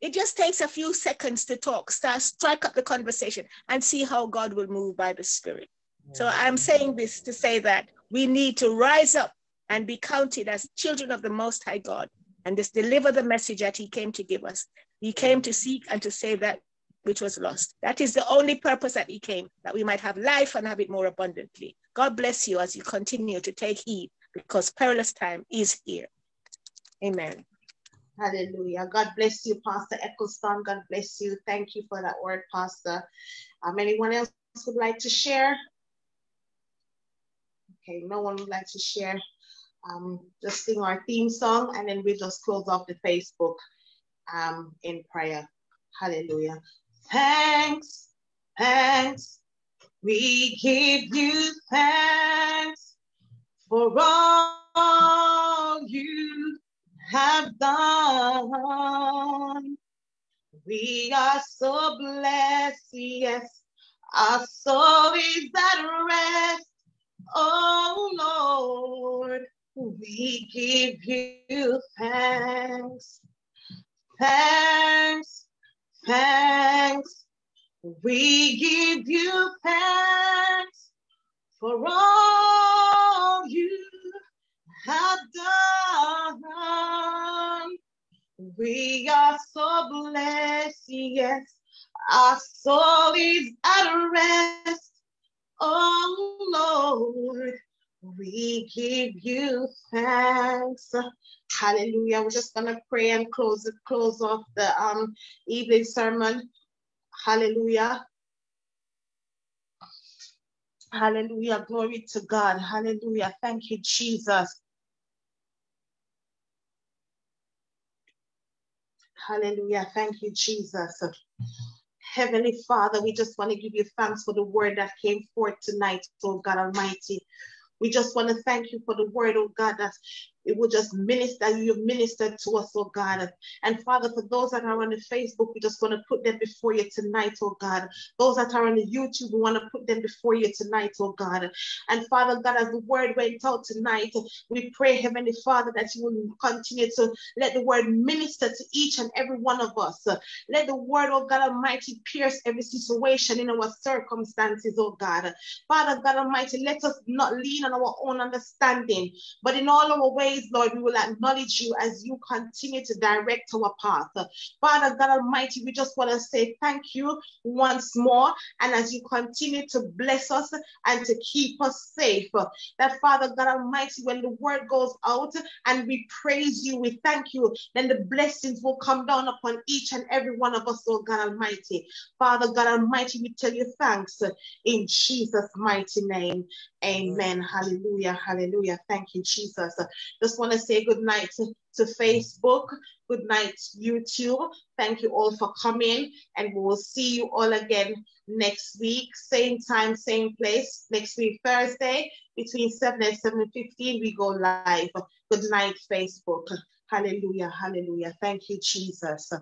It just takes a few seconds to talk, start, strike up the conversation and see how God will move by the Spirit. So I'm saying this to say that we need to rise up and be counted as children of the Most High God and just deliver the message that He came to give us. He came to seek and to save that which was lost. That is the only purpose that He came, that we might have life and have it more abundantly. God bless you as you continue to take heed because perilous time is here. Amen. Hallelujah. God bless you, Pastor Eccleston. God bless you. Thank you for that word, Pastor. Um, anyone else would like to share? Okay, no one would like to share um, just sing our theme song and then we just close off the Facebook um, in prayer. Hallelujah. Thanks, thanks. We give you thanks for all you have done. We are so blessed, yes. Our soul is at rest, oh Lord we give you thanks. Thanks, thanks. We give you thanks for all you have done. We are so blessed, yes. Our soul is at rest, oh Lord. We give you thanks. Hallelujah. We're just gonna pray and close it, close off the um evening sermon. Hallelujah. Hallelujah. Glory to God. Hallelujah. Thank you, Jesus. Hallelujah. Thank you, Jesus. Heavenly Father, we just want to give you thanks for the word that came forth tonight, oh God Almighty. We just want to thank you for the word, oh God, that it will just minister, you ministered to us, oh God. And Father, for those that are on the Facebook, we just want to put them before you tonight, oh God. Those that are on the YouTube, we want to put them before you tonight, oh God. And Father God, as the word went out tonight, we pray, Heavenly Father, that you will continue to let the word minister to each and every one of us. Let the word, oh God Almighty, pierce every situation in our circumstances, oh God. Father God Almighty, let us not lean on our own understanding, but in all our ways, ways, Lord, we will acknowledge you as you continue to direct our path. Father God Almighty, we just want to say thank you once more. And as you continue to bless us and to keep us safe, that Father God Almighty, when the word goes out and we praise you, we thank you, then the blessings will come down upon each and every one of us, Lord God Almighty. Father God Almighty, we tell you thanks in Jesus' mighty name. Amen. Hallelujah. Hallelujah. Thank you, Jesus. Just want to say good night to, to Facebook. Good night, YouTube. Thank you all for coming, and we will see you all again next week, same time, same place. Next week, Thursday, between 7 and 7.15, we go live. Good night, Facebook. Hallelujah, hallelujah. Thank you, Jesus.